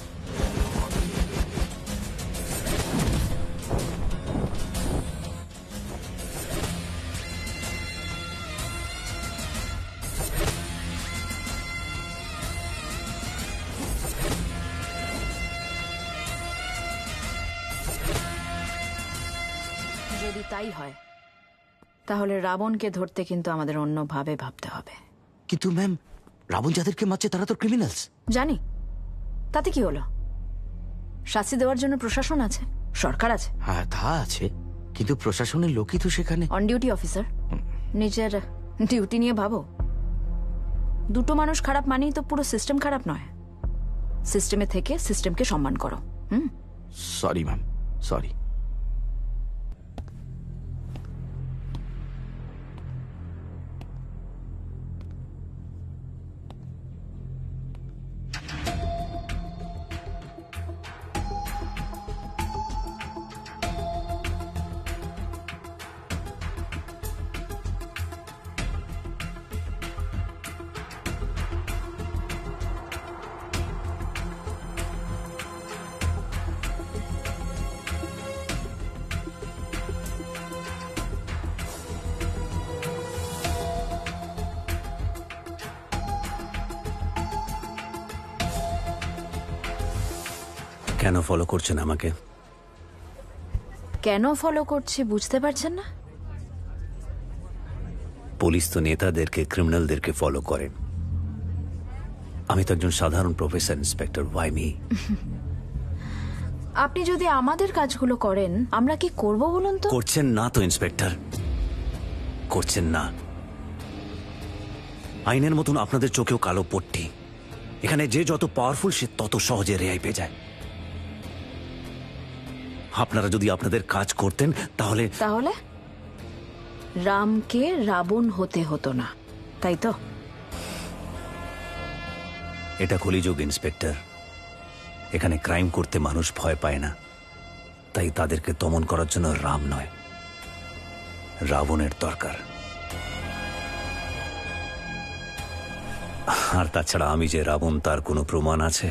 তাহলে রাবণকে ধরতে কিন্তু আমাদের অন্যভাবে ভাবতে হবে। কিন্তু ম্যাম রাবণ যাদেরকে মারছে তারা তো ক্রিমিনালস জানি। তাতে কি হলো? শাস্তি দেওয়ার জন্য প্রশাসন আছে? সরকার আছে? হ্যাঁ তা আছে। কিন্তু প্রশাসনের লোকই তো সেখানে। অন ডিউটি অফিসার নিজের ডিউটি নিয়ে ভাবো। দুটো মানুষ খারাপ মানেই তো পুরো সিস্টেম খারাপ নয়। সিস্টেমে থেকে সিস্টেমকে সম্মান করো। হুম? সরি ম্যাম সরি করছেন আমাকে। কেন ফলো করছি বুঝতে পারছেন না? পুলিশ তো নেতাদেরকে ক্রিমিনালদেরকে ফলো করে। আমি তো একজন সাধারণ প্রফেসর ইন্সপেক্টর ওয়াই মি আপনি যদি আমাদের কাজগুলো করেন আমরা কি করব বলুন তো? করছেন না তো ইন্সপেক্টর করছেন না। আইনের মতন আপনাদের চোখেও কালো পট্টি। এখানে যে যত পাওয়ারফুল সে তত সহজে রেহাই পেয়ে যায়। আপনারা যদি আপনাদের কাজ করতেন তাহলে তাহলে? রামকে রাবণ হতে হতো না তাই তো? এটা কলিযুগ ইন্সপেক্টর। এখানে ক্রাইম করতে মানুষ ভয় পায় না। তাই তাদেরকে দমন করার জন্য রাম নয় রাবণের দরকার। আর তাছাড়া আমি যে রাবণ তার কোনো প্রমাণ আছে?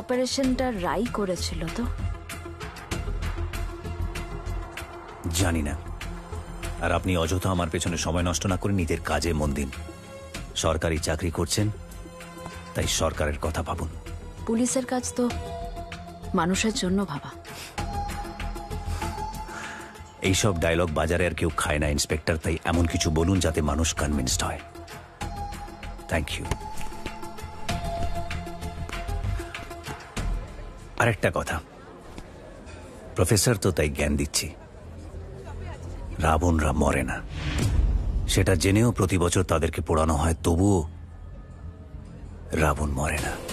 অপারেশনটা রাই করেছিল তো? জানি না। আর আপনি অযথা আমার পেছনে সময় নষ্ট না করে নিজের কাজে মন দিন। সরকারি চাকরি করছেন তাই সরকারের কথা ভাবুন। পুলিশের কাজ তো মানুষের জন্য ভাবা। এইসব ডায়লগ বাজারে আর কেউ খায় না ইন্সপেক্টর তাই এমন কিছু বলুন যাতে মানুষ কনভিন্সড হয়। থ্যাংক ইউ আরেকটা কথা। প্রফেসর তো তাই জ্ঞান দিচ্ছি। রাবণরা মরে না। সেটা জেনেও প্রতি বছর তাদেরকে পোড়ানো হয়, তবুও রাবণ মরে না।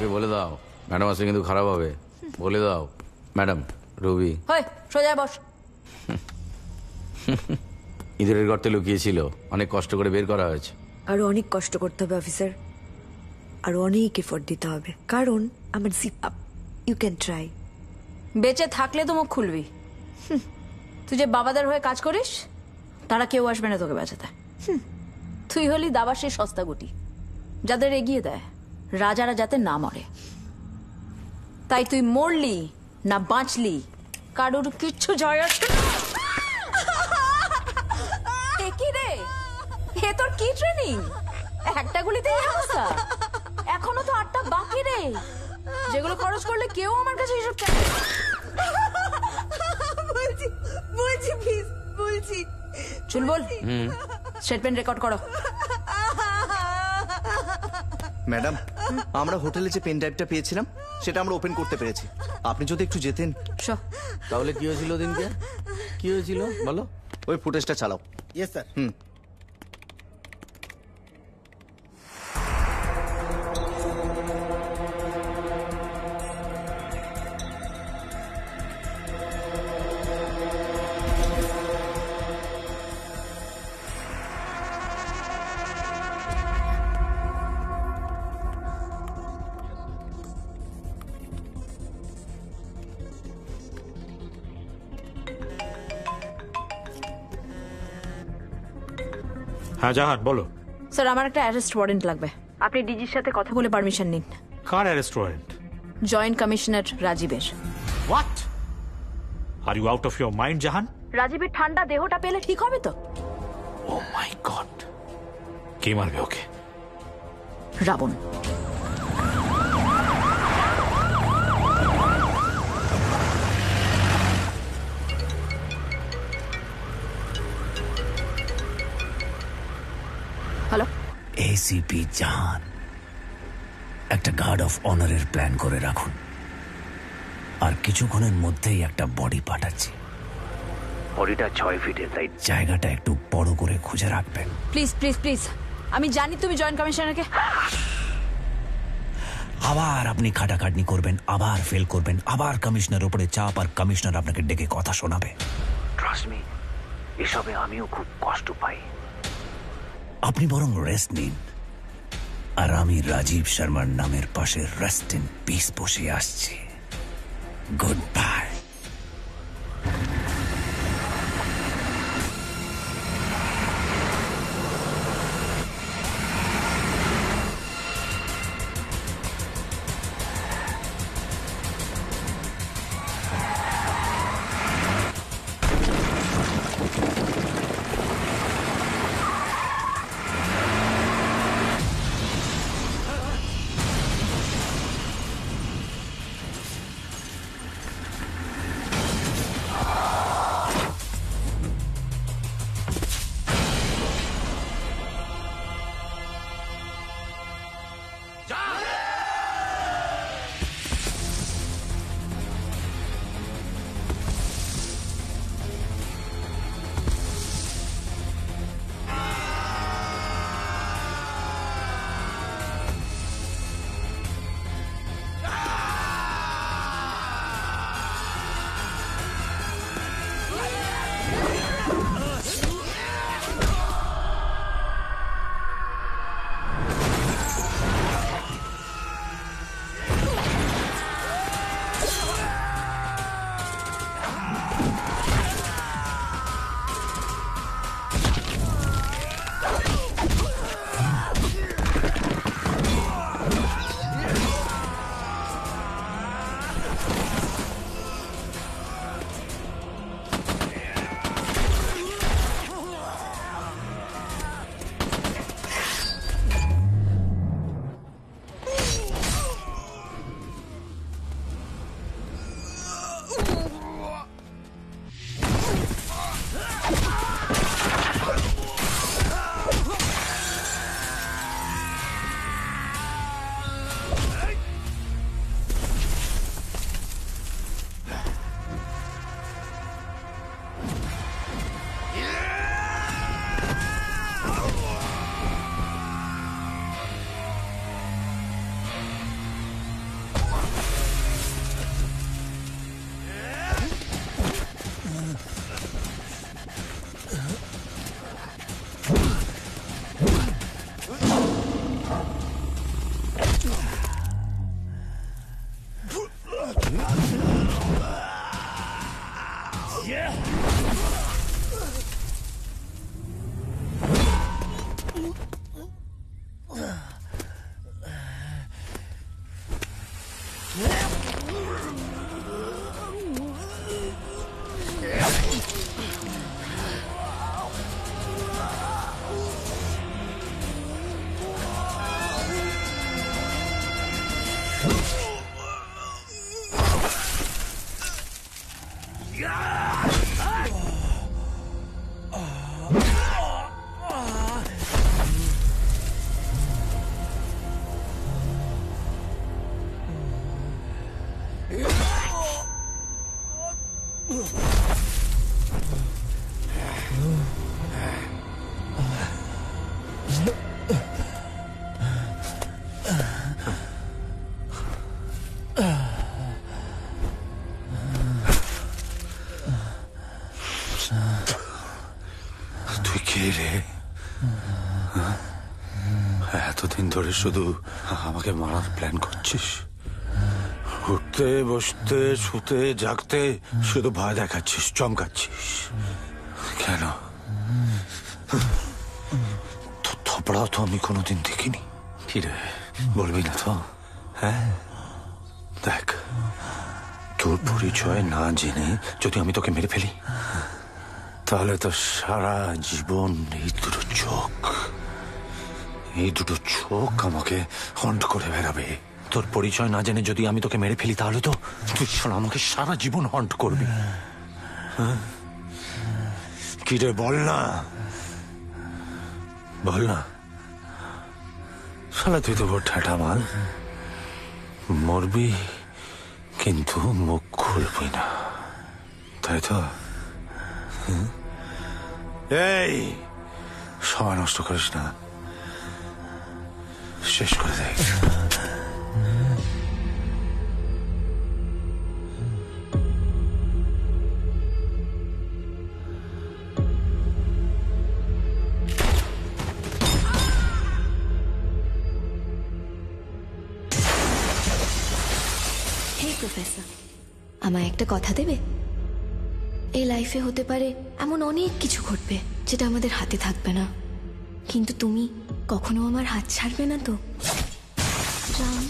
আমাকে বলে দাও। ম্যাডাম আসলে কিন্তু খারাপ হবে। বলে দাও। ম্যাডাম রবি। হয় সোজা বস। ইঁদুরের গর্তে লুকিয়েছিল। অনেক কষ্ট করে বের করা হয়েছে। আরও অনেক কষ্ট করতে হবে অফিসার। আরও অনেক এফোর্ট দিতে হবে। কারণ আমার zip up you can try বেঁচে থাকলে তো মুখ খুলবি। হুম। তুই যে বাবাদের হয়ে কাজ করিস তারা কেউ আসবে না তোকে বাঁচাতে। হুম। তুই হলি দাবার সেই সস্তা গুটি। যাদের এগিয়ে দেয়। রাজারা যাতে না মরে। তাই তুই মরলি না বাঁচলি কারোর কিচ্ছু জয় আসে কি রে? এ তোর কি ট্রেনিং? একটা গুলিতে অবস্থা। এখনও তো আটটা বাকি রে। যেগুলো খরচ করলে কেউ আমার কাছে বলছি বলছি প্লিজ বলছি। চুল বল। স্টেটমেন্ট রেকর্ড করো। ম্যাডাম আমরা হোটেলে যে পেন ড্রাইভটা পেয়েছিলাম সেটা আমরা ওপেন করতে পেরেছি। আপনি যদি একটু যেতেন। তাহলে কি হয়েছিল দিনকে? কি হয়েছিল? বলো। ওই ফুটেজটা চালাও। Yes sir hmm. হ্যাঁ জাহান বলো। স্যার আমার একটা অ্যারেস্ট ওয়ারেন্ট লাগবে। আপনি ডিজির সাথে কথা বলে পারমিশন নিন। কার arrest warrant? Joint commissioner রাজীবের। What are you out of your mind Jahan? রাজীবের ঠান্ডা দেহটা পেলে ঠিক হবে তো? ও মাই গড কে মারবে ওকে? রাবণ। এসিপি জাহান একটা গার্ড অফ অনারের প্ল্যান করে রাখুন। আর কিছুক্ষণের মধ্যেই একটা বডি পাঠাচ্ছি। বডিটা ছয় ফিটের তাই জায়গাটা একটু বড় করে খুঁজে রাখবেন। প্লিজ প্লিজ প্লিজ আমি জানি তুমি জয়েন্ট কমিশনারকে আবার আপনি খাটাখাটনি করবেন আবার ফেল করবেন আবার কমিশনার উপরে চাপ আর কমিশনার আপনাকে ডেকে কথা শোনাবে। ট্রাস্ট মি এসবে আমিও খুব কষ্ট পাই। আপনি বরং রেস্ট নিন। আর আমি রাজীব শর্মার নামের পাশে রেস্ট ইন পিস বসে আসছি। গুড বাই রে। হ্যাঁ? এতদিন ধরে শুধু আমাকে মারার প্ল্যান করছিস? উঠতে বসতে শুতে জাগতে শুধু ভয় দেখাচ্ছিস চমকাচ্ছিস। কেন? থপড়াও তো আমি কোনোদিন দেখিনি। কি রে? বলবি না তো? হ্যাঁ। দেখ তোর পরিচয় না জেনে যদি আমি তোকে মেরে ফেলি তাহলে তো সারা জীবন এই দুটো চোখ, এই দুটো চোখ আমাকে হন্ট করে বেড়াবে। তোর পরিচয় না জেনে যদি আমি তোকে মেরে ফেলি তাহলে তো তুই শালা আমাকে সারা জীবন হন্ট করবি। হ্যাঁ? কি রে, বল না। বল না। শালা, তুই তো বড় ঠাটা মাল। মরবি কিন্তু মুখ খুলবি না। তাই তো? হুম? এই সময় নষ্ট করিস না। শেষ করে দেখ আমায় একটা কথা দেবে? এই লাইফে হতে পারে এমন অনেক কিছু ঘটবে যেটা আমাদের হাতে থাকবে না। কিন্তু তুমি কখনো আমার হাত ছাড়বে না তো? রাম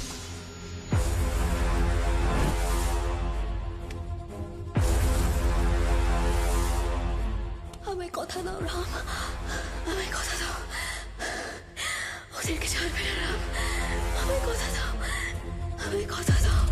আমায় কথা দাও, রাম। আমায় কথা দাও। ওদেরকে ছাড়বে না, রাম। আমায় কথা দাও। আমায় কথা দাও।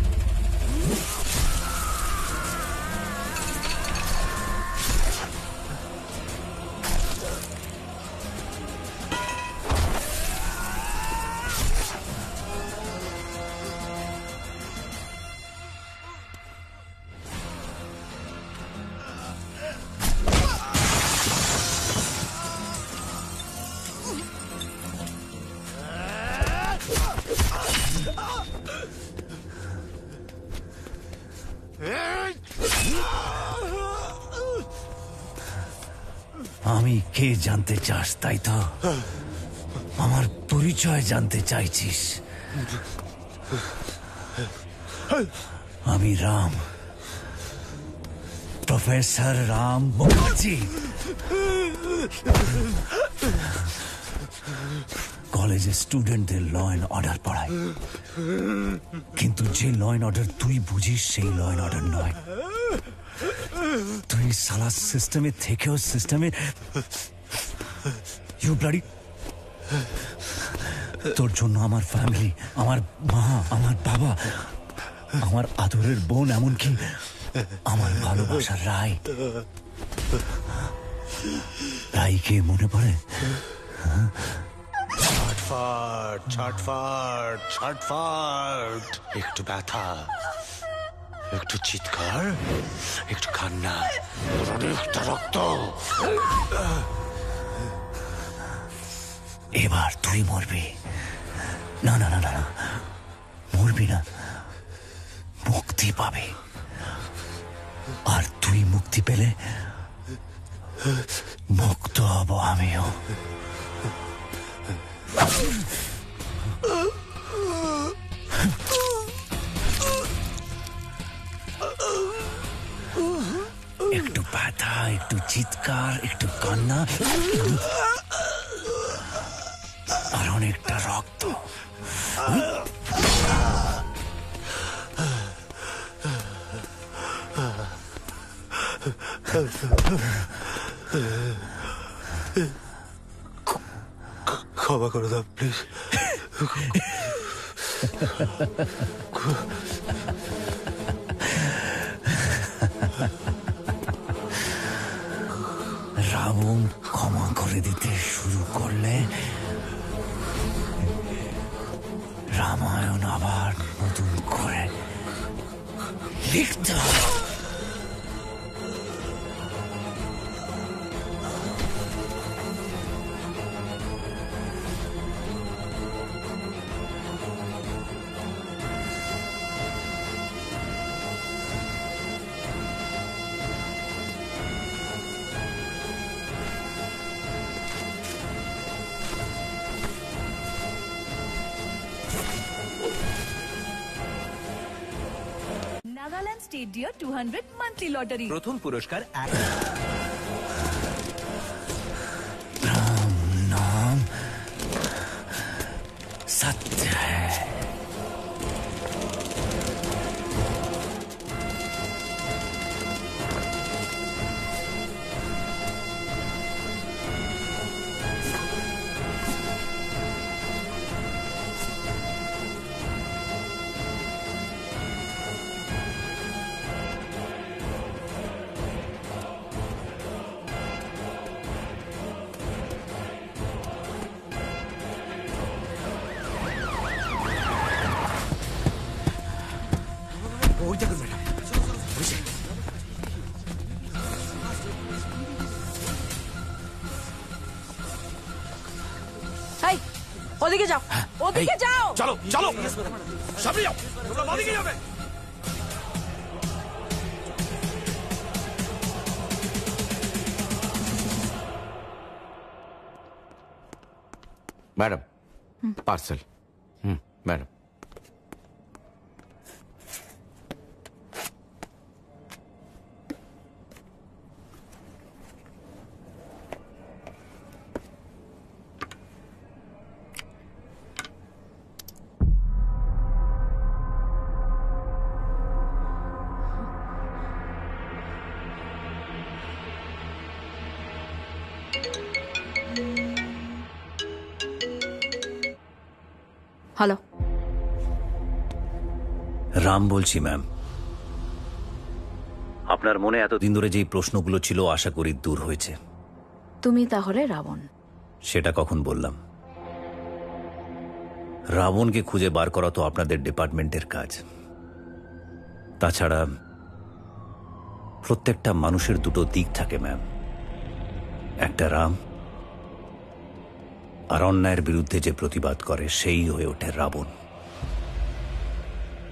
কে জানতে চাস, তাই তো? আমার পরিচয় জানতে চাইছিস। আমি রাম। প্রফেসর রাম মুখার্জি। কলেজে স্টুডেন্টদের ল অ্যান্ড অর্ডার পড়াই কিন্তু যে ল অ্যান্ড অর্ডার তুই বুঝিস, সেই ল অ্যান্ড অর্ডার নয়। তুই সালা সিস্টেমে থেকেও সিস্টেমে ইউ ব্লাডি তোর জন্য আমার ফ্যামিলি আমার মা, আমার বাবা, আমার আদরের বোন, এমনকি আমার ভালোবাসার রায়। রাইকে মনে পড়ে? ছটফট ছটফট ছটফট। একটু ব্যথা। একটু চিৎকার একটু কান্না। অনেকটা রক্ত। এবার তুই মরবি। না না না না না। মরবি না। মুক্তি পাবে। আর তুই মুক্তি পেলে মুক্ত হব আমিও। একটু চিৎকার একটু কান্না আর অনেকটা রক্ত। ক্ষমা করে দাও প্লিজ। রাবণ ক্ষমা করে দিতে শুরু করলে রামায়ণ আবার নতুন করে লিখতে dear two hundred monthly lottery প্রথম পুরস্কার এক ওদিকে যাও। ওদিকে যাও। চলো চলো। সামনে যাও। তোমরা বাদিকে যাবে। Madam parcel. হুম রাম বলছি ম্যাম। আপনার মনে এতদিন ধরে যেই প্রশ্নগুলো ছিল আশা করি দূর হয়েছে। তুমি তাহলে রাবণ। সেটা কখন বললাম? রাবণকে খুঁজে বার করা তো আপনাদের ডিপার্টমেন্টের কাজ। তাছাড়া প্রত্যেকটা মানুষের দুটো দিক থাকে ম্যাম। একটা রাম আর অন্যায়ের বিরুদ্ধে যে প্রতিবাদ করে সেই হয়ে ওঠে রাবণ।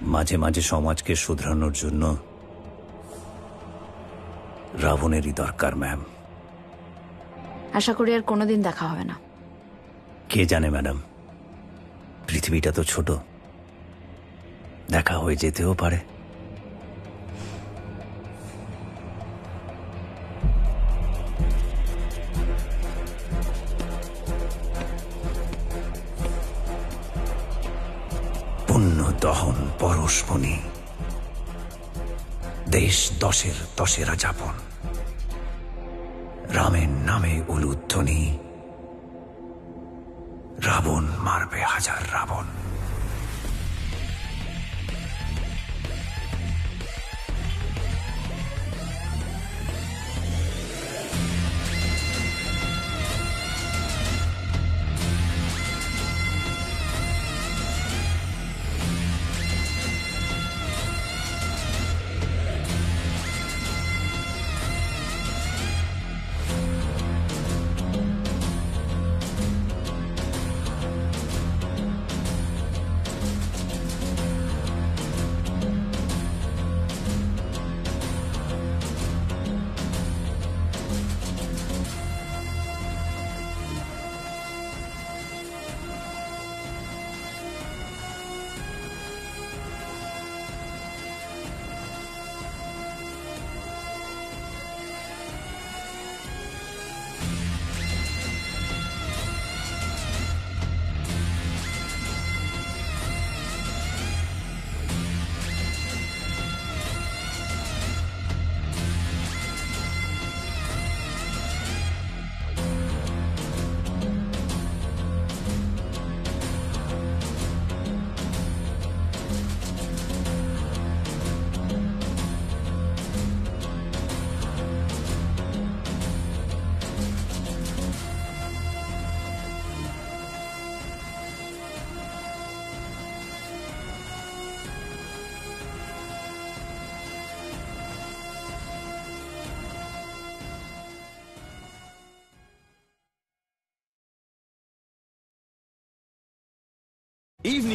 মাঝে মাঝে সমাজকে শুধরানোর জন্য রাবণেরই দরকার ম্যাম। আশা করি আর কোনোদিন দেখা হবে না। কে জানে ম্যাডাম? পৃথিবীটা তো ছোট। দেখা হয়ে যেতেও পারে। দশের দশেরা যাপন। রামের নামে উলুধ্বনি রাবণ মারবে হাজার Ravan.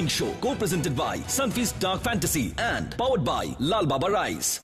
Evening Show co-presented by Sunfeast Dark Fantasy and powered by Lal Baba Rice.